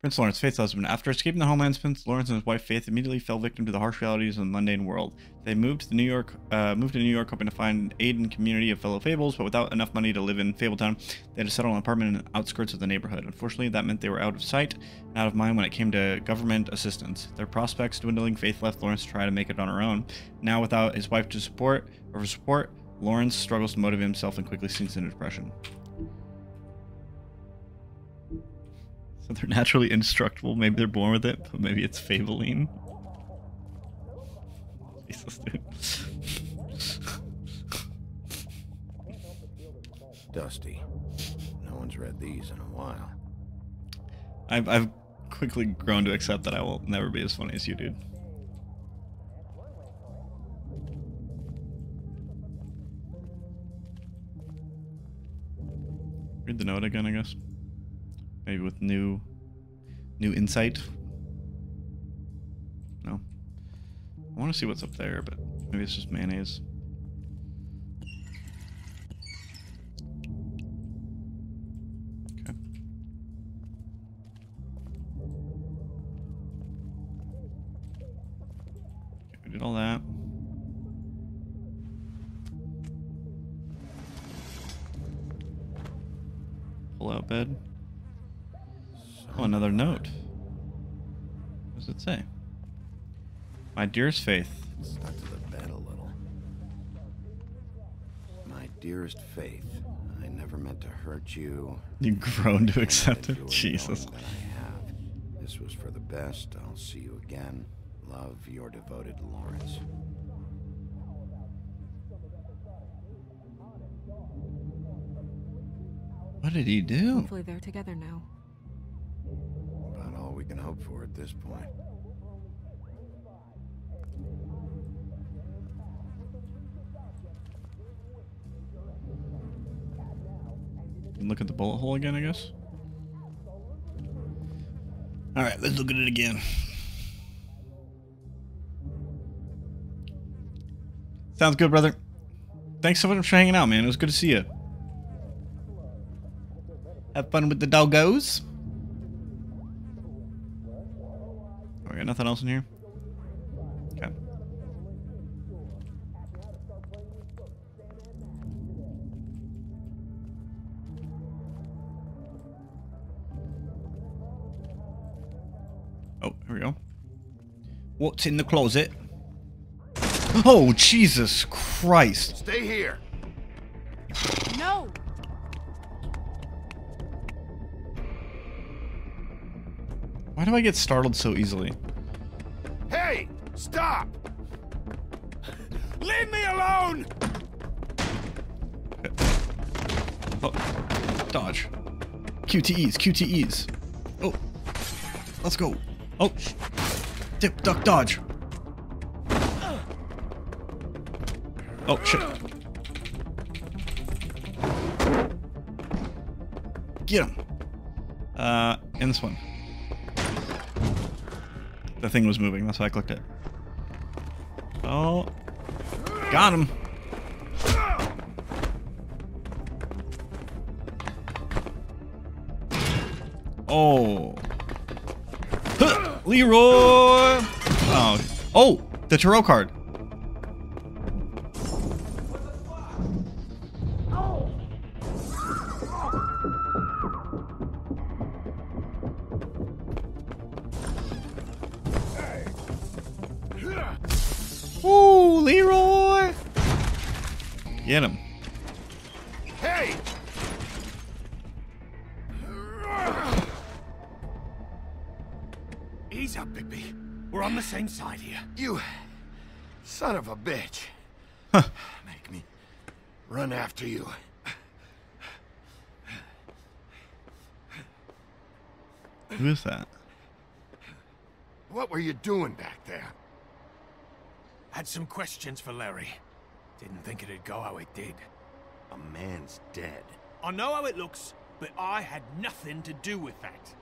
Prince Lawrence, Faith's husband. After escaping the homeland, Prince Lawrence and his wife Faith immediately fell victim to the harsh realities of the mundane world. They moved to New York, uh, moved to New York, hoping to find aid and community of fellow Fables, but without enough money to live in Fabletown, they had to settle in an apartment in the outskirts of the neighborhood. Unfortunately, that meant they were out of sight and out of mind when it came to government assistance. Their prospects dwindling, Faith left Lawrence to try to make it on her own. Now, without his wife to support or for support, Lawrence struggles to motivate himself and quickly sinks into depression. they're naturally indestructible. Maybe they're born with it, but maybe it's Fabeline. Jesus, dude. Dusty. No one's read these in a while. I've, I've quickly grown to accept that I will never be as funny as you, dude. Read the note again, I guess. Maybe with new, new insight. No. I want to see what's up there, but maybe it's just mayonnaise. Okay. We did all that. Pull out bed. Oh, another note. What does it say? My dearest Faith. Stuck to the bed a little. My dearest Faith, I never meant to hurt you. You groan to accept it? Jesus. I have. This was for the best. I'll see you again. Love, your devoted Lawrence. What did he do? Hopefully they're together now. Can hope for at this point. Look at the bullet hole again, I guess. All right, let's look at it again. Sounds good, brother. Thanks so much for hanging out, man. It was good to see you. Have fun with the doggos. got nothing else in here? Okay. Oh, here we go. What's in the closet? Oh, Jesus Christ. Stay here. No. Why do I get startled so easily? Stop! Leave me alone! Oh, dodge. QTEs, QTEs. Oh, let's go. Oh, dip, duck, dodge. Oh, shit. Get him. Uh, in this one. The thing was moving, that's why I clicked it. Oh, got him. Oh. Huh, Leroy! Oh. Oh! The tarot card. Get him. Hey! Ease up, Bigby. We're on the same side here. You son of a bitch. Make me run after you. Who is that? What were you doing back there? Had some questions for Larry. Didn't think it'd go how it did. A man's dead. I know how it looks, but I had nothing to do with that.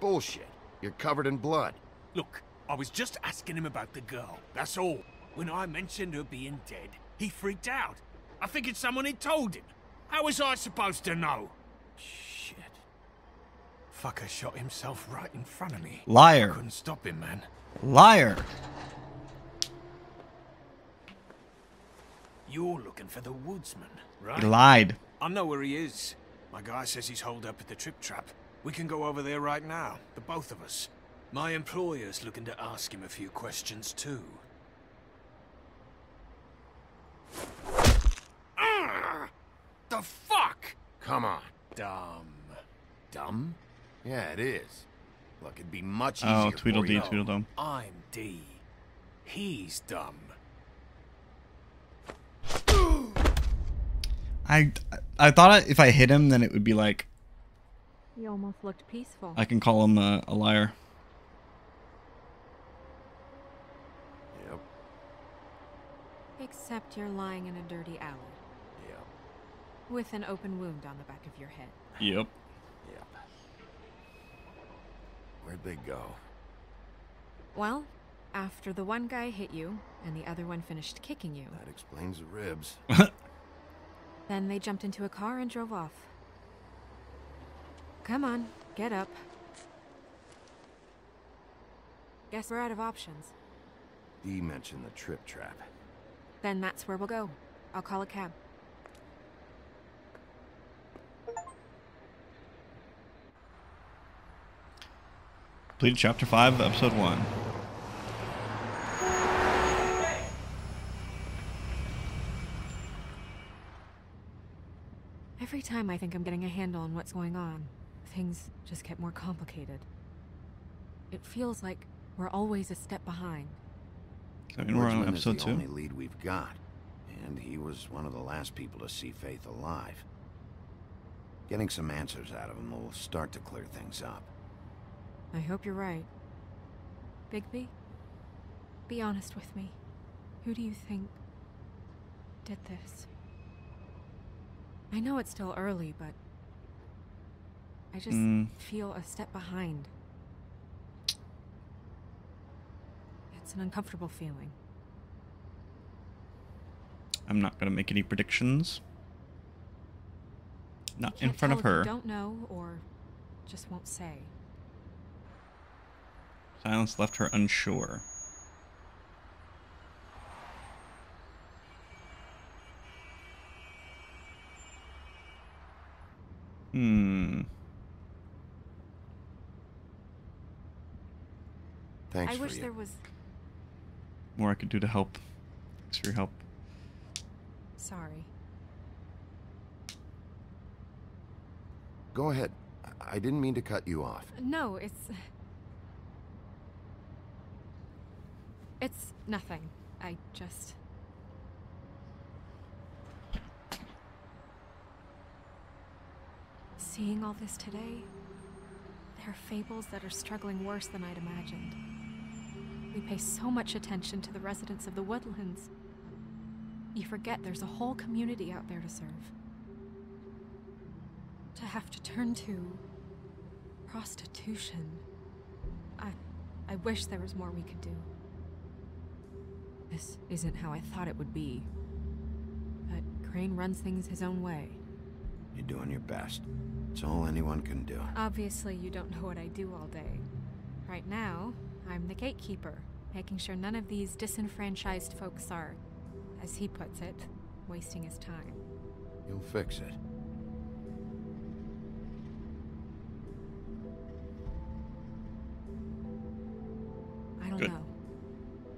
Bullshit. You're covered in blood. Look, I was just asking him about the girl, that's all. When I mentioned her being dead, he freaked out. I figured someone had told him. How was I supposed to know? Shit. Fucker shot himself right in front of me. Liar. Couldn't stop him, man. Liar. You're looking for the woodsman, right? He lied. I know where he is. My guy says he's holed up at the Trip Trap. We can go over there right now, the both of us. My employer's looking to ask him a few questions too. Ah! The fuck? Come on. Dumb. Dumb? Yeah, it is. Look, it'd be much Oh, easier Tweedledee, for you. Tweedledum. I'm D. He's dumb. I I thought if I hit him, then it would be like He almost looked peaceful. I can call him a, a liar. Yep, Except you're lying in a dirty alley. yep, With an open wound on the back of your head. Yep. yep. Where'd they go? Well, after the one guy hit you, and the other one finished kicking you, That explains the ribs. then they jumped into a car and drove off. Come on, get up. Guess we're out of options. Dee mentioned the trip trap. Then that's where we'll go. I'll call a cab. Completed chapter 5 episode 1. Time I think I'm getting a handle on what's going on, things just get more complicated. It feels like we're always a step behind. I mean, we're on Woodsman is episode the 2. only lead we've got, and he was one of the last people to see Faith alive. Getting some answers out of him will start to clear things up. I hope you're right. Bigby, be honest with me. Who do you think did this? I know it's still early, but I just Mm. feel a step behind. It's an uncomfortable feeling. I'm not going to make any predictions. Not in front of her. Don't know or just won't say. Silence left her unsure. Hmm. Thanks I wish you. there was more I could do to help. Thanks for your help. Sorry. Go ahead. I didn't mean to cut you off. No, it's... It's nothing. I just... Seeing all this today, there are fables that are struggling worse than I'd imagined. We pay so much attention to the residents of the woodlands. You forget there's a whole community out there to serve. To have to turn to prostitution. I I wish there was more we could do. This isn't how I thought it would be. But Crane runs things his own way. You're doing your best. It's all anyone can do. Obviously, you don't know what I do all day. Right now, I'm the gatekeeper, making sure none of these disenfranchised folks are, as he puts it, wasting his time. You'll fix it. I don't Good. know.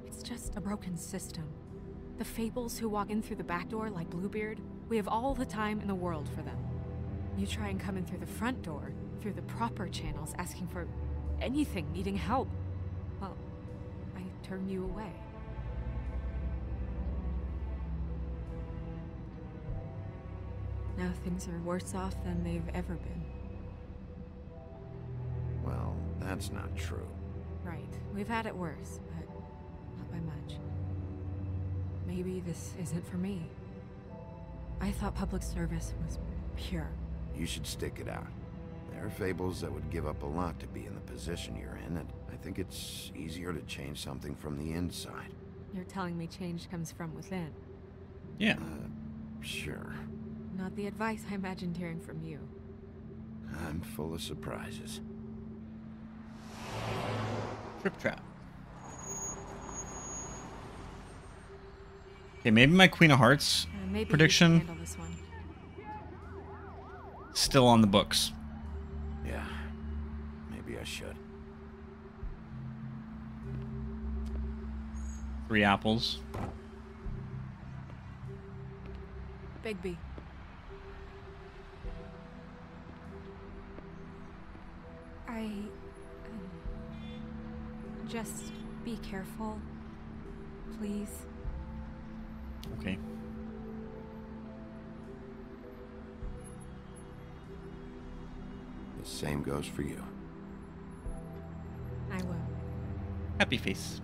It's just a broken system. The fables who walk in through the back door like Bluebeard, we have all the time in the world for them. You try and come in through the front door, through the proper channels, asking for anything, needing help. Well, I turn you away. Now things are worse off than they've ever been. Well, that's not true. Right. We've had it worse, but not by much. Maybe this isn't for me. I thought public service was pure. You should stick it out. There are fables that would give up a lot to be in the position you're in, and I think it's easier to change something from the inside. You're telling me change comes from within. Yeah. Uh, sure. Not the advice I imagined hearing from you. I'm full of surprises. Trip trap. Okay, maybe my Queen of Hearts Uh, maybe prediction You can handle this one. Still on the books. Yeah, maybe I should. Three apples. Bigby. I. Um, just be careful. Please. Okay. Same goes for you. I will. Happy face.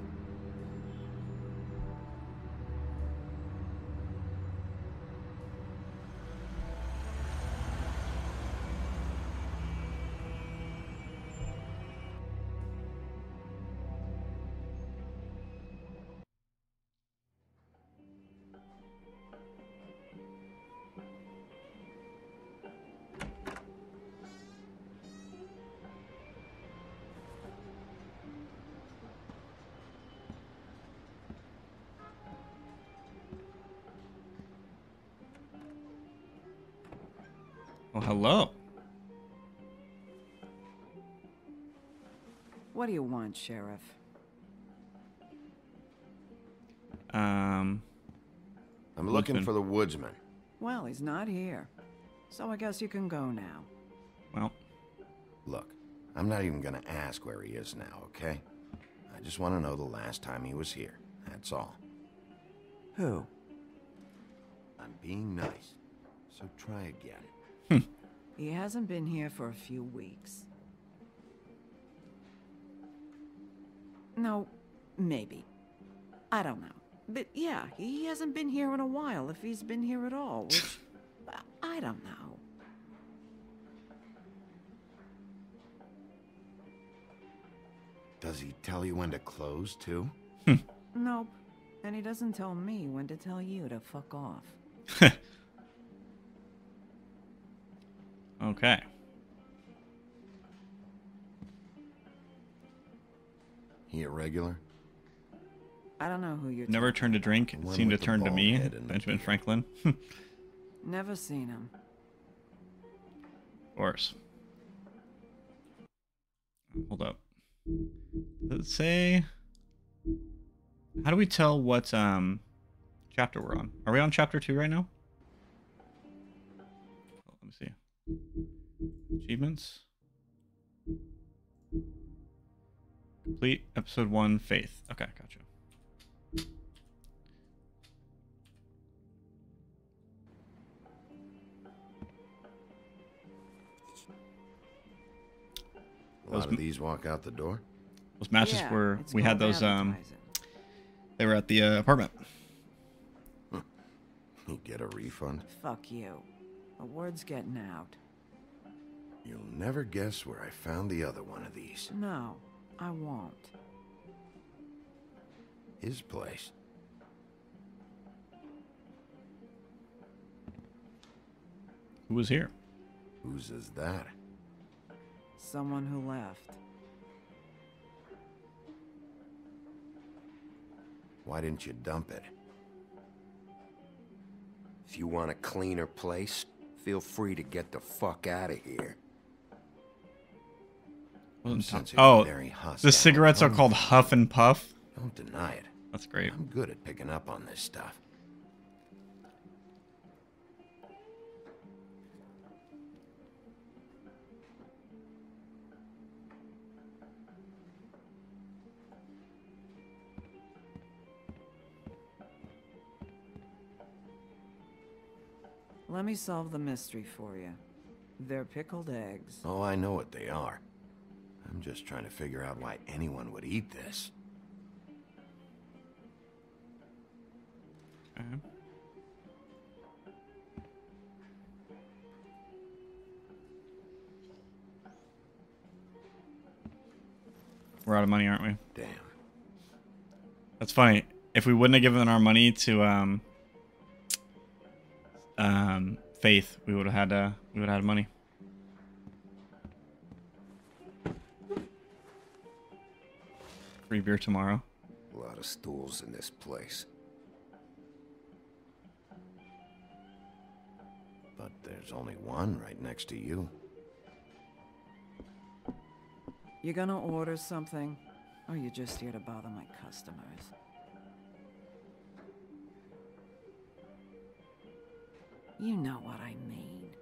Hello. What do you want, Sheriff? Um. I'm looking Woodsman. for the woodsman. Well, he's not here. So I guess you can go now. Well, Look, I'm not even gonna ask where he is now, okay? I just want to know the last time he was here. That's all. Who? I'm being nice, so try again. He hasn't been here for a few weeks. No, maybe. I don't know. But yeah, he hasn't been here in a while, if he's been here at all, which. I- I don't know. Does he tell you when to close, too? Hmm. Nope. And he doesn't tell me when to tell you to fuck off. okay. He a regular? I don't know who you're Never turned to drink. It seemed to turn to me, head the Benjamin. Franklin. Never seen him. Of course. Hold up. Let's say? How do we tell what um chapter we're on? Are we on chapter two right now? Achievements. Complete episode one, Faith. Okay, gotcha. A lot of these walk out the door. Those matches yeah, were we had those um they were at the uh, apartment. Huh. You get a refund? Fuck you. The word's getting out. You'll never guess where I found the other one of these. No, I won't. His place. Who was here? Whose is that? Someone who left. Why didn't you dump it? If you want a cleaner place, feel free to get the fuck out of here. Oh, very the cigarettes are called Huff and Puff. Don't deny it. That's great. I'm good at picking up on this stuff. Let me solve the mystery for you. They're pickled eggs. Oh, I know what they are. I'm just trying to figure out why anyone would eat this. Okay. We're out of money, aren't we? Damn. That's funny. If we wouldn't have given our money to um um Faith, we would have had uh we would have had money. Free beer tomorrow. A lot of stools in this place. But there's only one right next to you. You gonna order something? Or you just here to bother my customers? You know what I mean.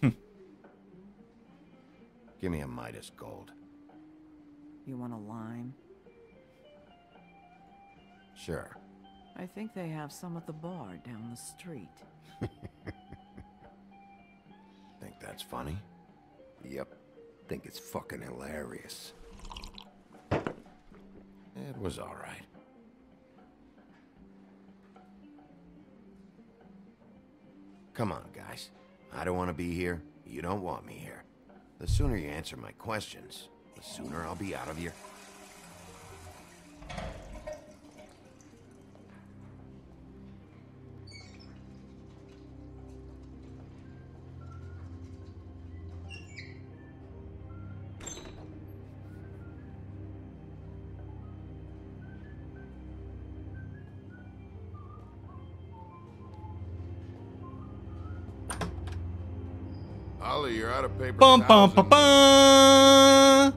Give me a Midas Gold. You want a lime? Sure. I think they have some at the bar down the street. Think that's funny? Yep. Think it's fucking hilarious. It was alright. Come on, guys. I don't want to be here. You don't want me here. The sooner you answer my questions, the sooner I'll be out of here. Holly, you're out of paper Bum bum bum bum.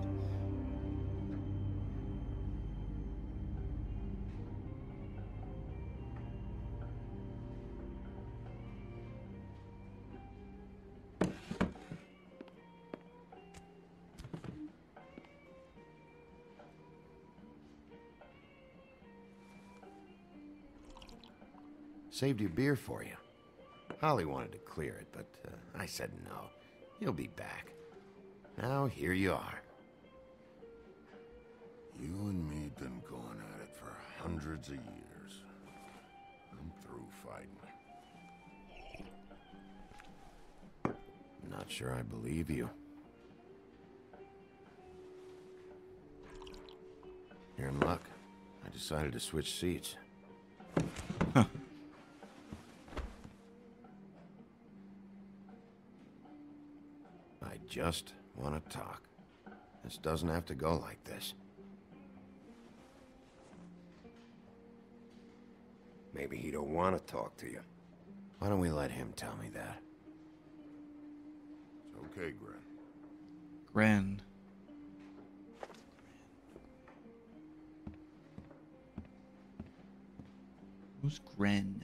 Saved your beer for you. Holly wanted to clear it, but uh, I said no. You'll be back. Now here you are. You and me been going at it for hundreds of years. I'm through fighting. Not sure I believe you. You're in luck. I decided to switch seats. Just want to talk. This doesn't have to go like this. Maybe he don't want to talk to you. Why don't we let him tell me that? It's okay, Gren. Gren. Who's Gren?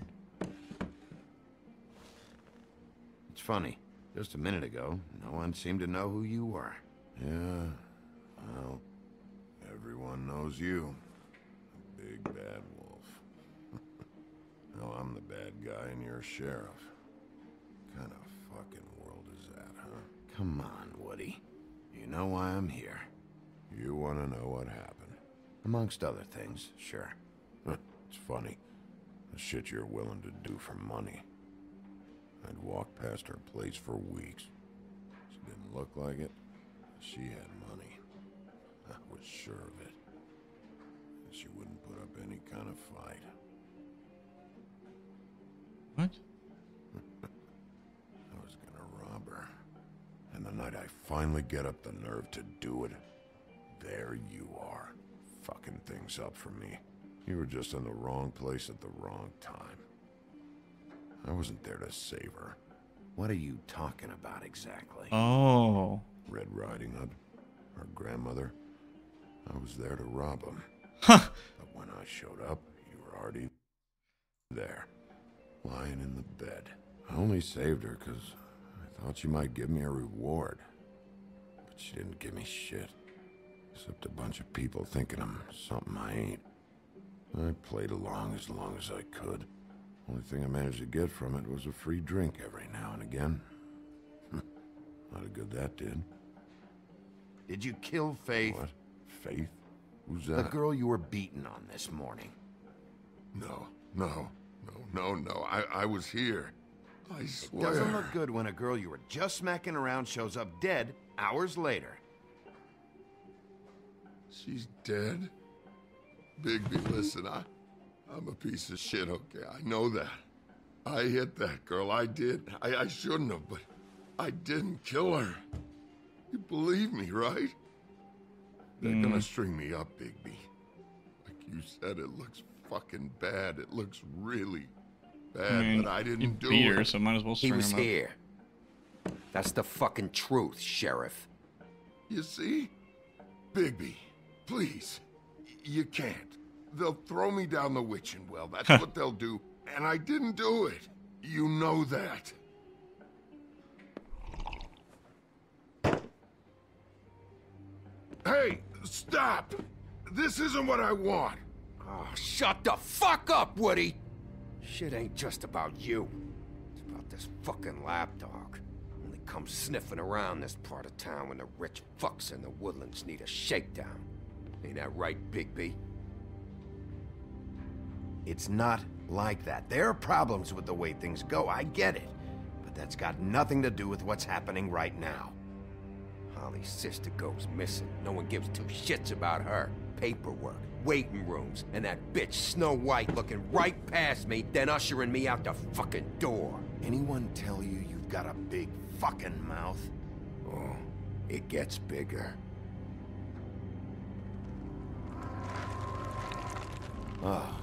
It's funny. Just a minute ago, no one seemed to know who you were. Yeah, well, everyone knows you. The big bad wolf. now I'm the bad guy and you're a sheriff. Kind of fucking world is that, huh? Come on, Woody. You know why I'm here. You want to know what happened? Amongst other things, sure. it's funny. The shit you're willing to do for money. I'd walked past her place for weeks. She didn't look like it. She had money. I was sure of it. She wouldn't put up any kind of fight. What? I was gonna rob her. And the night I finally get up the nerve to do it, there you are, fucking things up for me. You were just in the wrong place at the wrong time. I wasn't there to save her. What are you talking about exactly? Oh. Red Riding Hood, her grandmother. I was there to rob him. Huh. But when I showed up, you were already there, lying in the bed. I only saved her because I thought she might give me a reward. But she didn't give me shit. Except a bunch of people thinking I'm something I ain't. I played along as long as I could. Only thing I managed to get from it was a free drink every now and again. Not a good that did. Did you kill Faith? What? Faith? Who's that? The girl you were beaten on this morning. No, no, no, no, no. I, I was here. I swear. It doesn't look good when a girl you were just smacking around shows up dead hours later. She's dead? Bigby, listen, I, I'm a piece of shit, okay? I know that. I hit that girl, I did. I, I shouldn't have, but I didn't kill her. You believe me, right? They're Mm. gonna string me up, Bigby. Like you said, it looks fucking bad. It looks really bad, I mean, but I didn't do beat it. her, so might as well He string was him up. here. That's the fucking truth, Sheriff. You see? Bigby, please. Y- You can't. They'll throw me down the witching well. That's what they'll do. And I didn't do it. You know that. Hey, stop! This isn't what I want. Oh, shut the fuck up, Woody! Shit ain't just about you. It's about this fucking lapdog. Only comes sniffing around this part of town when the rich fucks in the woodlands need a shakedown. Ain't that right, Bigby? It's not like that. There are problems with the way things go, I get it. But that's got nothing to do with what's happening right now. Holly's sister goes missing. No one gives two shits about her. Paperwork, waiting rooms, and that bitch Snow White looking right past me, then ushering me out the fucking door. Anyone tell you you've got a big fucking mouth? Oh, it gets bigger. Oh,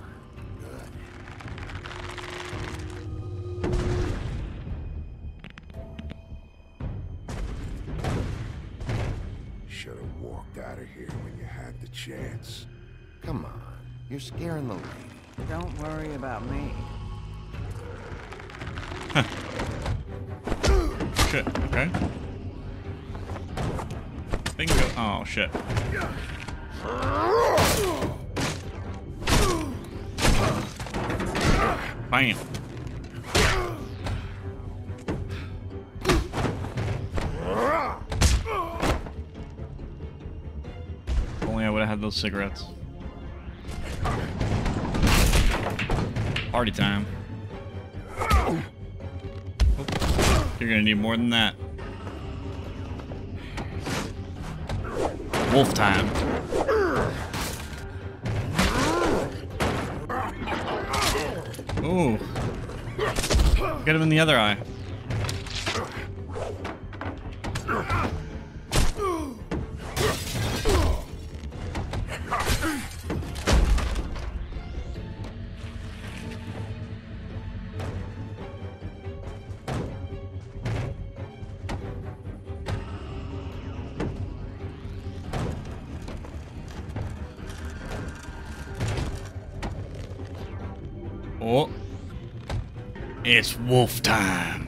chance. come on. You're scaring the lady. Don't worry about me. Shit. Okay. Bingo. Oh shit. Bam. Those cigarettes. Party time. You're gonna need more than that. Wolf time. Ooh. Get him in the other eye. It's wolf time.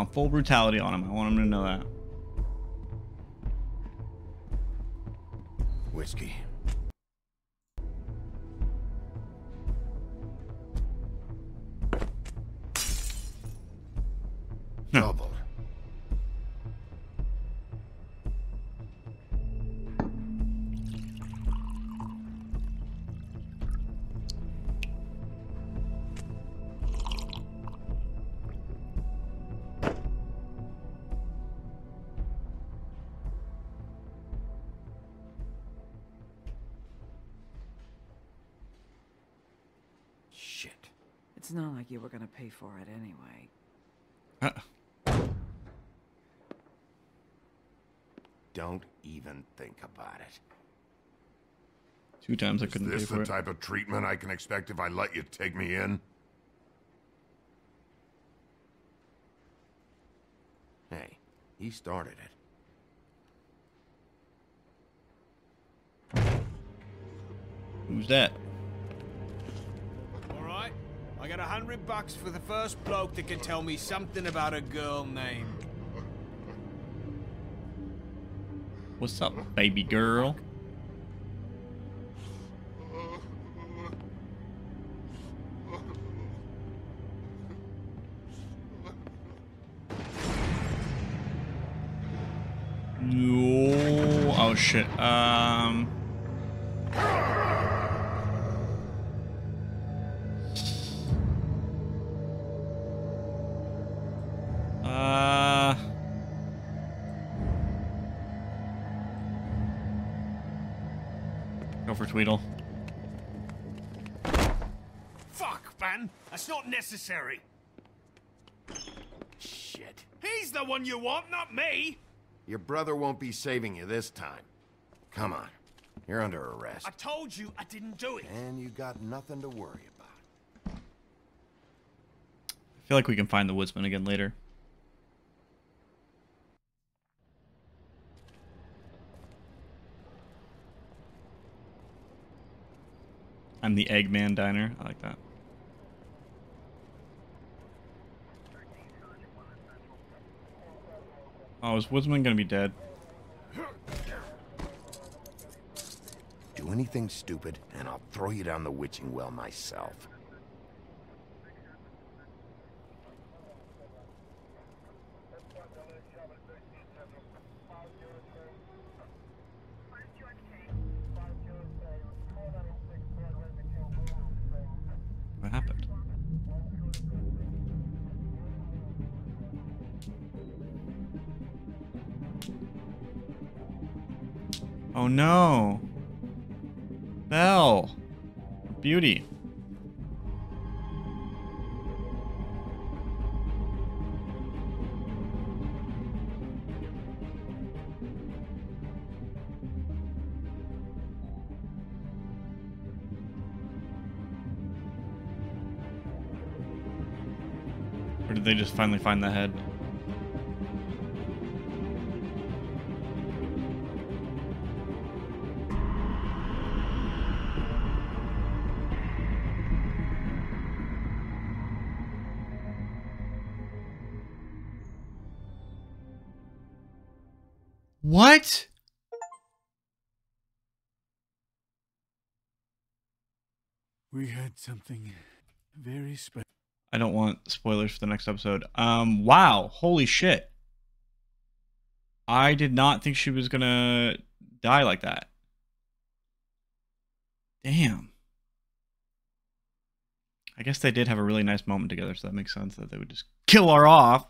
Gone full brutality on him. I want him to know that. Whiskey. Double. It's not like you were gonna pay for it anyway. Don't even think about it. Two times I couldn't pay this for the it. type of treatment I can expect if I let you take me in? Hey, he started it. Who's that? Got a hundred bucks for the first bloke that can tell me something about a girl named. What's up, baby girl? No. Oh shit. Uh. Tweedle. Fuck, man. That's not necessary. Shit. He's the one you want, not me. Your brother won't be saving you this time. Come on. You're under arrest. I told you I didn't do it. And you got nothing to worry about. I feel like we can find the woodsman again later. I'm the Eggman Diner. I like that. Oh, is Woodsman gonna be dead? Do anything stupid, and I'll throw you down the witching well myself. No. Belle. Beauty. Or did they just finally find the head? Spoilers for the next episode. Um, wow, holy shit. I did not think she was gonna die like that. Damn. I guess they did have a really nice moment together, so that makes sense that they would just kill her off.